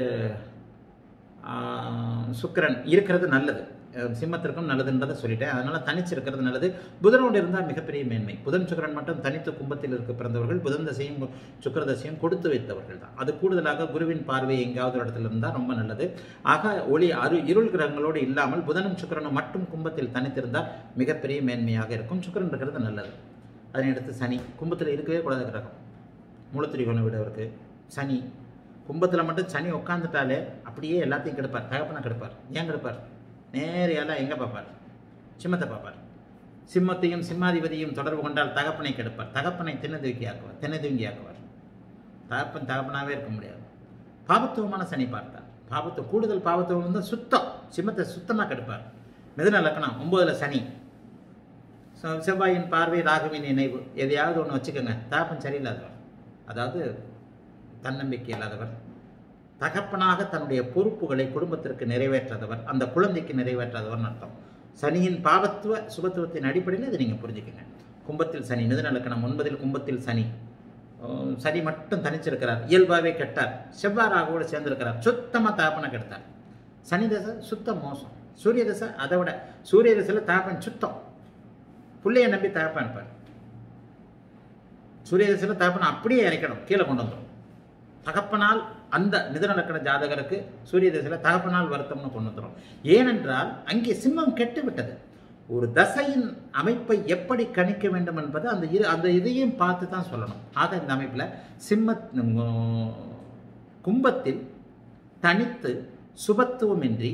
சுக்கரன் சுக்கிரன் இருக்கிறது நல்லது. சிம்மத்திற்கும் நல்லதுன்றதை சொல்லிட்டேன். அதனால தனிச்சு இருக்கிறது நல்லது புதனோடு இருந்தால் மிகப்பெரிய மேன்மை. புதன் சுக்கரன் மட்டும் தனித்து கும்பத்தில் இருக்க பிறந்தவர்கள் புதன் தசையும் சுக்கர தசையும் கொடுத்து வைத்தவர்கள் தான். அது கூடுதலாக குருவின் பார்வை எங்காவது ஒரு இடத்துல இருந்தால் ரொம்ப நல்லது. ஆக ஒளி அரு இருள் கிரகங்களோடு இல்லாமல் புதனும் சுக்கிரனும் மட்டும் கும்பத்தில் தனித்திருந்தால் மிகப்பெரிய மேன்மையாக இருக்கும். சுக்கரன் இருக்கிறது நல்லது. அதனை அடுத்து சனி. கும்பத்தில் இருக்கவே கூடாத கிரகம். மூலத்திரிகோணம் விடவருக்கு அவருக்கு. சனி. கும்பத்தில் மட்டும் சனி உட்காந்துட்டாலே அப்படியே எல்லாத்தையும் கெடுப்பார். தகப்பனை கெடுப்பார். ஏன் கெடுப்பார்? நேரையெல்லாம் எங்கே பார்ப்பார்? சிம்மத்தை பார்ப்பார். சிம்மத்தையும் சிம்மாதிபதியும் தொடர்பு கொண்டால் தகப்பனை கெடுப்பார். தகப்பனை தின்னதுக்கி ஆக்குவார். தின்னதுங்கி ஆக்குவார். தகப்பன் தகப்பனாகவே இருக்க முடியாது. பாபத்துவமான சனி பார்த்தார். பாபத்து கூடுதல் பாபத்துவம் வந்து சுத்தம். சிம்மத்தை சுத்தமாக கெடுப்பார். மிதன லக்கணம் ஒன்பதுல சனி. செவ்வாயின் பார்வை ராகுவின் இணைவு எதையாவது ஒன்று வச்சுக்கோங்க. தகப்பன் சரியில்லாதவர். அதாவது தன்னம்பிக்கை இல்லாதவர். தகப்பனாக தன்னுடைய பொறுப்புகளை குடும்பத்திற்கு நிறைவேற்றாதவர் அந்த குழந்தைக்கு நிறைவேற்றாதவர் அர்த்தம். சனியின் பாவத்துவ சுபத்துவத்தின் அடிப்படையில் இதை நீங்கள் புரிஞ்சுக்கங்க. கும்பத்தில் சனி மிதுன லக்கணம் ஒன்பதில் கும்பத்தில் சனி. சனி மட்டும் தனிச்சிருக்கிறார் இயல்பாகவே கெட்டார். செவ்வாய் ராகுவோடு சேர்ந்திருக்கிறார் சுத்தமாக தகப்பனை கெடுத்தார். சனி தசை சுத்தம் மோசம். சூரிய தசை அதை விட சூரிய தசையில் தகப்பன் சுத்தம். பிள்ளைய நம்பி தகப்பன் இருப்பார். சூரிய தசையில் தகப்பனை அப்படியே இறக்கணும் கீழே கொண்டு வந்துடும் தகப்பனால் அந்த மிதுன லக்கண ஜாதகருக்கு சூரிய தசையில் தகப்பனால் வருத்தம்னு கொண்டு வந்துடும் ஏனென்றால் அங்கே சிம்மம் கெட்டு விட்டது ஒரு தசையின் அமைப்பை எப்படி கணிக்க வேண்டும் என்பது அந்த இரு அந்த இதையும் பார்த்து தான் சொல்லணும். ஆக இந்த அமைப்பில் சிம்ம கும்பத்தில் தனித்து சுபத்துவமின்றி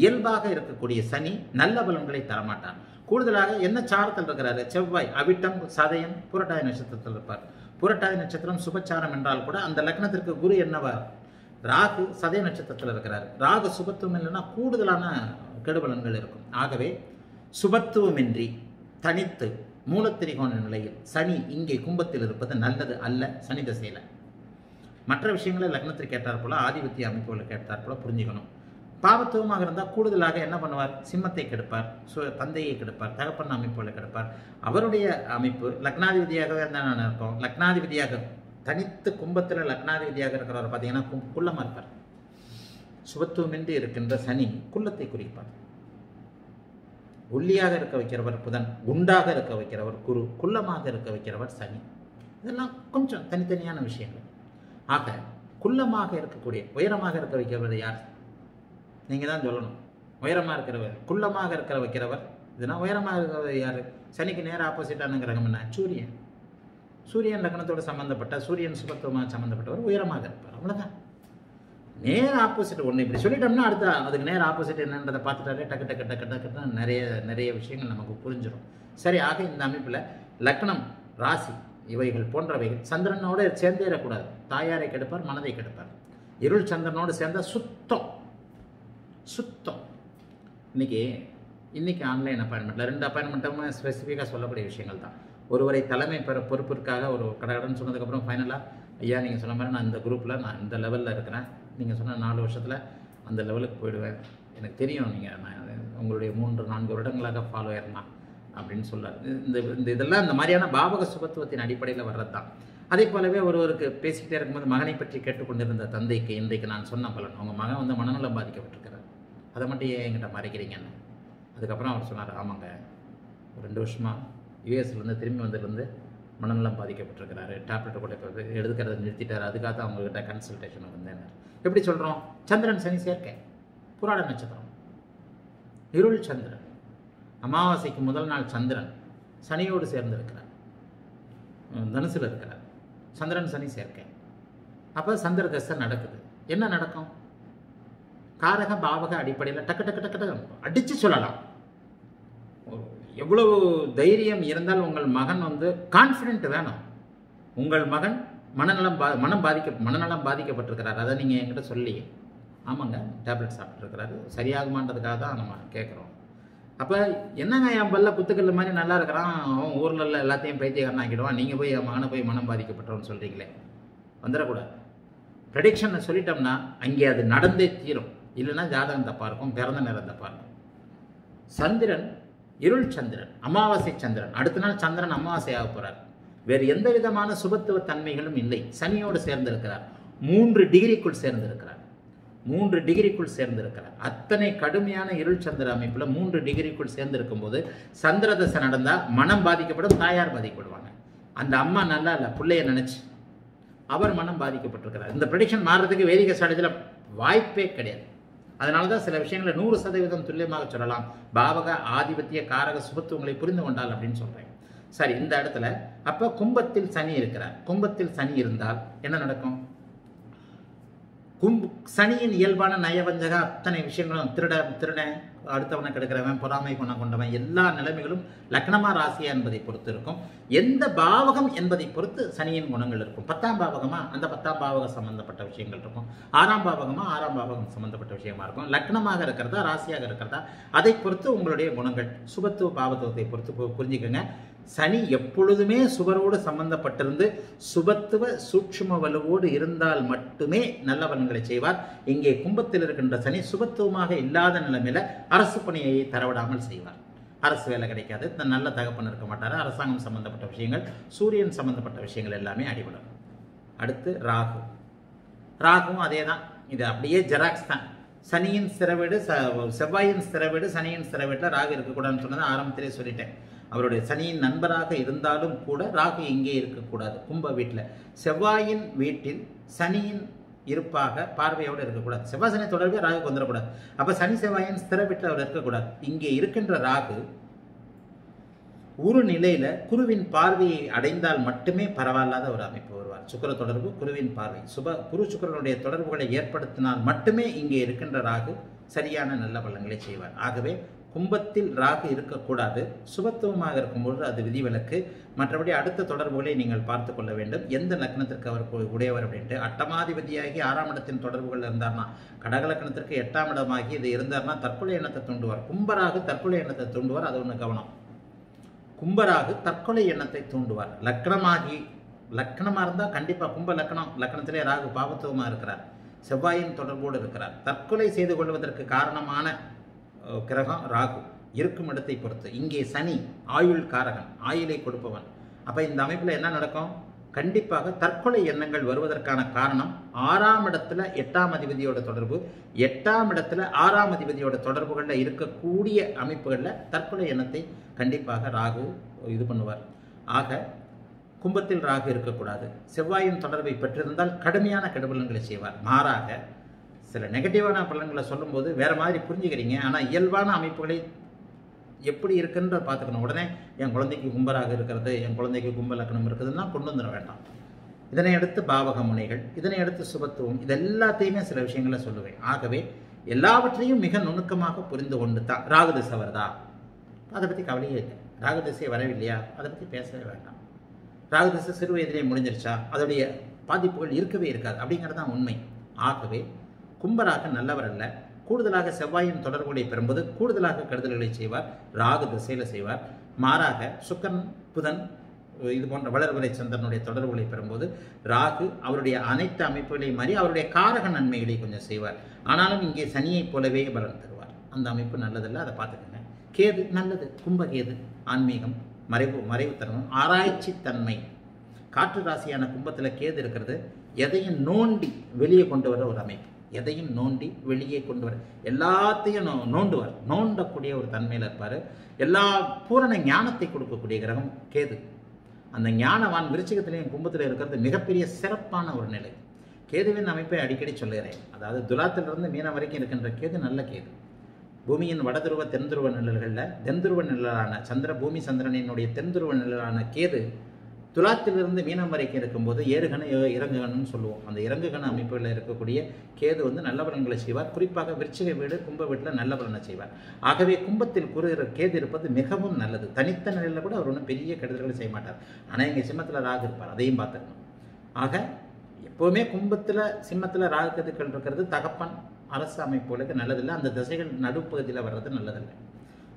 இயல்பாக இருக்கக்கூடிய சனி நல்ல பலன்களை தரமாட்டான். கூடுதலாக என்ன சாரத்தில் இருக்கிறாரு? செவ்வாய் அவிட்டம் சதயம் புரட்டாய நட்சத்திரத்தில் இருப்பார். புரட்டாதி நட்சத்திரம் சுபச்சாரம் என்றால் கூட அந்த லக்னத்திற்கு குரு என்னவா ராகு சதய நட்சத்திரத்தில் இருக்கிறார். ராகு சுபத்துவம் இல்லைன்னா கூடுதலான கெடுபலன்கள் இருக்கும். ஆகவே சுபத்துவமின்றி தனித்து மூலத்திரிகோண நிலையில் சனி இங்கே கும்பத்தில் இருப்பது நல்லது அல்ல சனி தசையில். மற்ற விஷயங்களை லக்னத்திற்கு கேட்டார் போல ஆதிபத்திய அமைப்புகளை கேட்டார் போல புரிஞ்சுக்கணும். பாவத்துவமாக இருந்தால் கூடுதலாக என்ன பண்ணுவார்? சிம்மத்தை கெடுப்பார். சு தந்தையை கெடுப்பார். தகப்பன் அமைப்புகளை கெடுப்பார். அவருடைய அமைப்பு லக்னாதிபதியாகவே தான் இருக்கும் லக்னாதிபதியாக தனித்து கும்பத்தில் லக்னாதிபதியாக இருக்கிறவர் பார்த்தீங்கன்னா குள்ளமாக இருப்பார். சுபத்துவமின்றி இருக்கின்ற சனி குள்ளத்தை குறிப்பார். ஒல்லியாக இருக்க வைக்கிறவர் புதன் குண்டாக இருக்க வைக்கிறவர் குரு குள்ளமாக இருக்க வைக்கிறவர் சனி. இதெல்லாம் கொஞ்சம் தனித்தனியான விஷயங்கள். ஆக குள்ளமாக இருக்கக்கூடிய உயரமாக இருக்க வைக்கிறவர் யார்? நீங்கள் தான் சொல்லணும். உயரமாக இருக்கிறவர் குள்ளமாக இருக்கிற வைக்கிறவர் இதுனா உயரமாக இருக்கிறவர் யார்? சனிக்கு நேராக ஆப்போசிட்டான கிரகம் என்ன சூரியன். சூரியன் லக்னத்தோடு சம்மந்தப்பட்ட சூரியன் சுபத்துவமாக சம்மந்தப்பட்டவர் உயரமாக இருப்பார். அவ்வளோதான் நேர் ஆப்போசிட் ஒன்று இப்படி சொல்லிட்டோம்னா அடுத்த அதுக்கு நேர் ஆப்போசிட் என்னன்றதை பார்த்துட்டாலே டக்கு டக்கு டக்கு டக்கு நிறைய நிறைய விஷயங்கள் நமக்கு புரிஞ்சிடும் சரி ஆக இந்த அமைப்பில் லக்னம் ராசி இவைகள் போன்றவைகள் சந்திரனோடு சேர்ந்தேறக்கூடாது. தாயாரை கெடுப்பார் மனதை கெடுப்பார். இருள் சந்திரனோடு சேர்ந்தால் சுத்தம். சுத்தம். இன்னைக்கு இன்றைக்கி ஆன்லைன் அப்பாயின்மெண்ட்டில் ரெண்டு அப்பாயின்மெண்ட்டும் ஸ்பெசிஃபிக்காக சொல்லக்கூடிய விஷயங்கள் தான். ஒருவரை தலைமை பெற பொறுப்பிற்காக ஒரு கடகடன்னு சொன்னதுக்கப்புறம் ஃபைனலாக ஐயா நீங்கள் சொன்ன மாதிரி நான் இந்த குரூப்பில் நான் இந்த லெவலில் இருக்கிறேன். நீங்கள் சொன்ன நாலு வருஷத்தில் அந்த லெவலுக்கு போயிடுவேன். எனக்கு தெரியும் நீங்கள் நான் உங்களுடைய மூன்று நான்கு வருடங்களாக ஃபாலோ ஆயிருந்தான் அப்படின்னு சொல்றாரு. இந்த இந்த இதெல்லாம் இந்த மாதிரியான பாவக சுபத்துவத்தின் அடிப்படையில் வர்றது தான். அதே போலவே ஒருவருக்கு பேசிக்கிட்டே இருக்கும்போது மகனை பற்றி கேட்டுக்கொண்டிருந்த தந்தைக்கு இன்றைக்கு நான் சொன்ன பலன். உங்கள் மகன் வந்து மனநலம் பாதிக்கப்பட்டிருக்கிறார். அதை மட்டும் ஏன் என்கிட்ட மறைக்கிறீங்கன்னு? அதுக்கப்புறம் அவர் சொன்னார் ஆமாங்க. ஒரு ரெண்டு வருஷமாக யூஎஸ்லேருந்து திரும்பி வந்ததுலேருந்து மனநலம் பாதிக்கப்பட்டிருக்கிறாரு. டேப்லெட் கூட இப்போ எடுத்துக்கிறத நிறுத்திட்டார். அதுக்காக தான் அவங்ககிட்ட கன்சல்டேஷன் வந்தேன் எப்படி சொல்கிறோம் சந்திரன் சனி சேர்க்கை. புராட நட்சத்திரம். இருள் சந்திரன். அமாவாசைக்கு முதல் நாள் சந்திரன் சனியோடு சேர்ந்து இருக்கிறார் தனுசுல இருக்கிறார். சந்திரன் சனி சேர்க்கை. அப்போ சந்திர தசை நடக்குது. என்ன நடக்கும்? காரக பாவக அடிப்படையில் டக்கு டக்கு டக்கு டக்கு அடித்து சொல்லலாம். எவ்வளவு தைரியம் இருந்தால் உங்கள் மகன் வந்து கான்ஃபிடென்ட் வேணும். உங்கள் மகன் மனநலம் பா மனம் பாதிக்க மனநலம் பாதிக்கப்பட்டிருக்கிறார். அதை நீங்கள் என்கிட்ட சொல்லி ஆமாங்க டேப்லெட் சாப்பிட்ருக்கிறாரு சரியாகுமான்றதுக்காக தான் நம்ம கேட்குறோம். அப்போ என்னங்க என் பல்ல குத்துக்கல் மாதிரி நல்லா இருக்கிறான்? அவன் ஊரில் உள்ள எல்லாத்தையும் பைத்தியக்காரன் ஆக்கிடுவான். நீங்கள் போய் என் மகனை போய் மனம் பாதிக்கப்பட்டோன்னு சொல்கிறீங்களே வந்துடக்கூடாது. ப்ரெடிக்ஷனை சொல்லிட்டோம்னா அங்கே அது நடந்தே தீரும். இல்லைன்னா ஜாதகம் தப்பாக இருக்கும் பிறந்த நேரம் தப்பாக இருக்கும். சந்திரன் இருள் சந்திரன் அமாவாசை சந்திரன். அடுத்த நாள் சந்திரன் அமாவாசை ஆக போகிறார் வேறு எந்த விதமான சுபத்துவ தன்மைகளும் இல்லை. சனியோடு சேர்ந்திருக்கிறார். மூன்று டிகிரிக்குள் சேர்ந்திருக்கிறார். மூன்று டிகிரிக்குள் சேர்ந்திருக்கிறார். அத்தனை கடுமையான இருள் சந்திர அமைப்பில் மூன்று டிகிரிக்குள் சேர்ந்திருக்கும் போது சந்திர தசை நடந்தால் மனம் பாதிக்கப்படும் தாயார் பாதிக்கப்படுவாங்க. அந்த அம்மா நல்லா இல்லை பிள்ளைய நினச்சி அவர் மனம் பாதிக்கப்பட்டிருக்கிறார். இந்த ப்ரெடிக்ஷன் மாறுறதுக்கு வேதிக ஸ்ட்ராட்டஜியில் வாய்ப்பே கிடையாது. அதனால தான் சில விஷயங்களை நூறு சதவீதம் துல்லியமாக சொல்லலாம். பாவக ஆதிபத்திய காரக சுபத்துவங்களை புரிந்து கொண்டால் அப்படின்னு சொல்கிறேன் சரி இந்த இடத்துல அப்போ கும்பத்தில் சனி இருக்கிறார். கும்பத்தில் சனி இருந்தால் என்ன நடக்கும்? கும்பு சனியின் இயல்பான நயவஞ்சக அத்தனை விஷயங்களும் திருட திருடன் அடுத்தவனை கெடுக்கிறவன் பொறாமை குணம் கொண்டவன் எல்லா நிலைமைகளும் லக்னமா ராசியா என்பதை பொறுத்து இருக்கும். எந்த பாவகம் என்பதை பொறுத்து சனியின் குணங்கள் இருக்கும். பத்தாம் பாவகமா? அந்த பத்தாம் பாவகம் சம்பந்தப்பட்ட விஷயங்கள் இருக்கும். ஆறாம் பாவகமா? ஆறாம் பாவகம் சம்பந்தப்பட்ட விஷயமா இருக்கும். லக்னமாக இருக்கிறதா? ராசியாக இருக்கிறதா? அதை பொறுத்து உங்களுடைய குணங்கள் சுபத்துவ பாவத்துவத்தை பொறுத்து புரிஞ்சுக்கோங்க. சனி எப்பொழுதுமே சுவரோடு சம்பந்தப்பட்டிருந்து சுபத்துவ சூட்சும வலுவோடு இருந்தால் மட்டுமே நல்ல பலன்களை செய்வார். இங்கே கும்பத்தில் இருக்கின்ற சனி சுபத்துவமாக இல்லாத நிலைமையில அரசு பணியை தரவிடாமல் செய்வார். அரசு வேலை கிடைக்காது. நல்ல தகப்பன் இருக்க மாட்டார். அரசாங்கம் சம்பந்தப்பட்ட விஷயங்கள் சூரியன் சம்பந்தப்பட்ட விஷயங்கள் எல்லாமே அடிபடும். அடுத்து ராகு. ராகுவும் அதே தான் இது அப்படியே ஜெராக்ஸ் தான். சனியின் சிறவீடு ச செவ்வாயின் சிறவீடு சனியின் சிறவீட்டில் ராகு இருக்கக்கூடாதுன்னு சொன்னதை ஆரம்பத்திலே சொல்லிட்டேன். அவருடைய சனியின் நண்பராக இருந்தாலும் கூட ராகு இங்கே இருக்கக்கூடாது கும்ப வீட்டில். செவ்வாயின் வீட்டில் சனியின் இருப்பாக பார்வையோடு இருக்கக்கூடாது. செவ்வாய் சனி தொடர்பே ராகுக்கு வந்துடக்கூடாது. அப்போ சனி செவ்வாயின் ஸ்திர வீட்டில் அவர் இருக்கக்கூடாது. இங்கே இருக்கின்ற ராகு ஒரு நிலையில குருவின் பார்வையை அடைந்தால் மட்டுமே பரவாயில்லாத ஒரு அமைப்பு வருவார். சுக்கர தொடர்பு குருவின் பார்வை. சுப குரு சுக்கிரனுடைய தொடர்புகளை ஏற்படுத்தினால் மட்டுமே இங்கே இருக்கின்ற ராகு சரியான நல்ல பலன்களை செய்வார். ஆகவே கும்பத்தில் ராகு இருக்கக்கூடாது. சுபத்துவமாக இருக்கும்பொழுது அது விதிவிலக்கு. மற்றபடி அடுத்த தொடர்புகளை நீங்கள் பார்த்து கொள்ள வேண்டும். எந்த லக்னத்திற்கு அவர் உடையவர் அப்படின்ட்டு அட்டமாதிபதியாகி ஆறாம் இடத்தின் தொடர்புகள் இருந்தார்னா கடகலக்கணத்திற்கு எட்டாம் இடமாகி இது இருந்தார்னா தற்கொலை எண்ணத்தை தூண்டுவார். கும்பராகு தற்கொலை எண்ணத்தை தூண்டுவார். அது ஒன்று கவனம். கும்பராகு தற்கொலை எண்ணத்தை தூண்டுவார். லக்னமாகி லக்னமாக இருந்தால் கண்டிப்பாக கும்ப லக்னம் லக்னத்திலே ராகு பாவத்துவமாக இருக்கிறார். செவ்வாயின் தொடர்போடு இருக்கிறார். தற்கொலை செய்து கொள்வதற்கு காரணமான கிரகம் ராகு இருக்கும் இடத்தை பொறுத்து. இங்கே சனி ஆயுள் காரகன் ஆயுளை கொடுப்பவன். அப்போ இந்த அமைப்பில் என்ன நடக்கும்? கண்டிப்பாக தற்கொலை எண்ணங்கள் வருவதற்கான காரணம் ஆறாம் இடத்துல எட்டாம் அதிபதியோட தொடர்பு எட்டாம் இடத்துல ஆறாம் அதிபதியோட தொடர்புகளில் இருக்கக்கூடிய அமைப்புகளில் தற்கொலை எண்ணத்தை கண்டிப்பாக ராகு இது பண்ணுவார். ஆக கும்பத்தில் ராகு இருக்கக்கூடாது. செவ்வாயின் தொடர்பை பெற்றிருந்தால் கடுமையான கெடுபலன்களை செய்வார். மாறாக சில நெகட்டிவான பலன்களை சொல்லும்போது வேறு மாதிரி புரிஞ்சுக்கிறீங்க. ஆனால் இயல்பான அமைப்புகளை எப்படி இருக்குன்ற பார்த்துக்கணும். உடனே என் குழந்தைக்கு கும்பராக இருக்கிறது என் குழந்தைக்கு கும்ப லக்னம் இருக்குதுன்னா கொண்டு வந்துட வேண்டாம். இதனை அடுத்து பாவக முனைகள் இதனை அடுத்து சுபத்துவம் இது எல்லாத்தையுமே சில விஷயங்களை சொல்லுவேன். ஆகவே எல்லாவற்றையும் மிக நுணுக்கமாக புரிந்து கொண்டு தான் ராகு திசை வருதா அதை பற்றி கவலையே இல்லை. ராகு திசை வரவில்லையா? அதை பற்றி பேசவே வேண்டாம். ராகு திசை சிறு வயதிலே முடிஞ்சிருச்சா? அதோடைய பாதிப்புகள் இருக்கவே இருக்காது. அப்படிங்கிறது தான் உண்மை. ஆகவே கும்பராக நல்லவர் அல்ல. கூடுதலாக செவ்வாயின் தொடர்புகளை பெறும்போது கூடுதலாக கெடுதல்களை செய்வார். ராகு திசையில் செய்வார். மாறாக சுக்கன் புதன் இது போன்ற வளர்வரை சந்திரனுடைய தொடர்புகளை பெறும்போது ராகு அவருடைய அனைத்து அமைப்புகளையும் மாறி அவருடைய காரக நன்மைகளை கொஞ்சம் செய்வார். ஆனாலும் இங்கே சனியைப் போலவே பலன் தருவார். அந்த அமைப்பு நல்லதில்லை அதை பார்த்துக்கோங்க. கேது நல்லது கும்பகேது ஆன்மீகம் மறைவு மறைவுத்தனம் ஆராய்ச்சி தன்மை. காற்று ராசியான கும்பத்தில் கேது இருக்கிறது. எதையும் நோண்டி வெளியே கொண்டு வர ஒரு அமைப்பு. எதையும் நோண்டி வெளியே கொண்டு வர எல்லாத்தையும் நோ நோண்டுவார். நோண்டக்கூடிய ஒரு தன்மையில் இருப்பார். எல்லா பூரண ஞானத்தை கொடுக்கக்கூடிய கிரகம் கேது. அந்த ஞானவான் விருச்சிகத்திலையும் கும்பத்தில் இருக்கிறது மிகப்பெரிய சிறப்பான ஒரு நிலை. கேதுவின் அமைப்பை அடிக்கடி சொல்லுகிறேன். அதாவது துலாத்திலிருந்து மீனம் வரைக்கும் இருக்கின்ற கேது நல்ல கேது. பூமியின் வடதுருவ தென்துருவ நிழல்களில் தென்துருவ நிழலான சந்திர பூமி சந்திரனினுடைய தென்துருவ நிழலான கேது துலாத்திலிருந்து மீனம் வரைக்கும் இருக்கும்போது ஏறுகணம் இறங்குகணம்னு சொல்லுவோம். அந்த இறங்குகண அமைப்புகளில் இருக்கக்கூடிய கேது வந்து நல்ல பலன்களை செய்வார். குறிப்பாக விருச்சிக வீடு கும்ப வீட்டில் நல்ல பலனை செய்வார். ஆகவே கும்பத்தில் குறுகிற கேது இருப்பது மிகவும் நல்லது. தனித்த நிலையில் கூட அவர் ஒன்றும் பெரிய கெடுதல்களை செய்ய மாட்டார். ஆனால் எங்கள் சிம்மத்தில் ராகு இருப்பார். அதையும் பார்த்துக்கணும். ஆக எப்போவுமே கும்பத்தில் சிம்மத்தில் ராகு கதுக்கள் இருக்கிறது தகப்பன் அரசு அமைப்புகளுக்கு நல்லதில்லை. அந்த திசைகள் நடுப்பகுதியில் வர்றது நல்லதில்லை.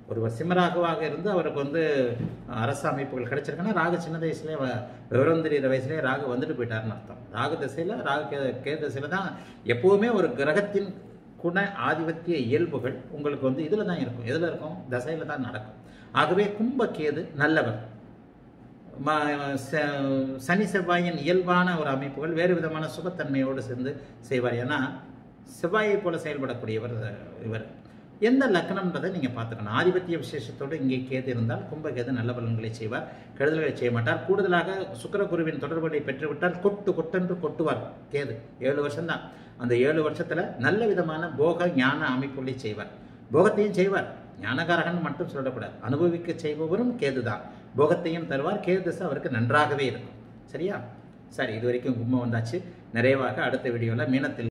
ஒரு சிம்மராகுவாக இருந்து அவருக்கு வந்து அரசு அமைப்புகள் கிடைச்சிருக்குன்னா ராகு சின்ன வயசுலேயே வ- விவரம் தெரிகிற வயசுலேயே ராகு வந்துட்டு போயிட்டாருன்னு அர்த்தம். ராகு திசையில் ராகு கே கே திசையில் தான் எப்போவுமே ஒரு கிரகத்தின் குண ஆதிபத்திய இயல்புகள் உங்களுக்கு வந்து இதில் தான் இருக்கும். எதில் இருக்கும்? தசையில் தான் நடக்கும். ஆகவே கும்பக்கேது நல்லவர். ச- சனி செவ்வாயின் இயல்பான ஒரு அமைப்புகள் வேறு விதமான சுபத்தன்மையோடு சேர்ந்து செய்வார். ஏன்னா செவ்வாயை போல செயல்படக்கூடியவர் இவர். எந்த லக்னம்ன்றதை நீங்கள் பார்த்துக்கணும். ஆதிபத்திய விசேஷத்தோடு இங்கே கேது இருந்தால் கும்பகேது நல்ல பலன்களை செய்வார் கெடுதல்களை செய்ய மாட்டார். கூடுதலாக சுக்கிரகுருவின் தொடர்புகளை பெற்றுவிட்டால் கொட்டு கொட்டென்று கொட்டுவார் கேது. ஏழு வருஷம்தான். அந்த ஏழு வருஷத்தில் நல்ல விதமான போக ஞான அமைப்புகளை செய்வார். போகத்தையும் செய்வார். ஞானகாரகன் மட்டும் சொல்லக்கூடாது. அனுபவிக்க செய்பவரும் கேது தான் போகத்தையும் தருவார். கேது திசை அவருக்கு நன்றாகவே இருக்கும். சரியா? சரி இது வரைக்கும் கும்பம் வந்தாச்சு. நிறைவாக அடுத்த வீடியோவில் மீனத்தில்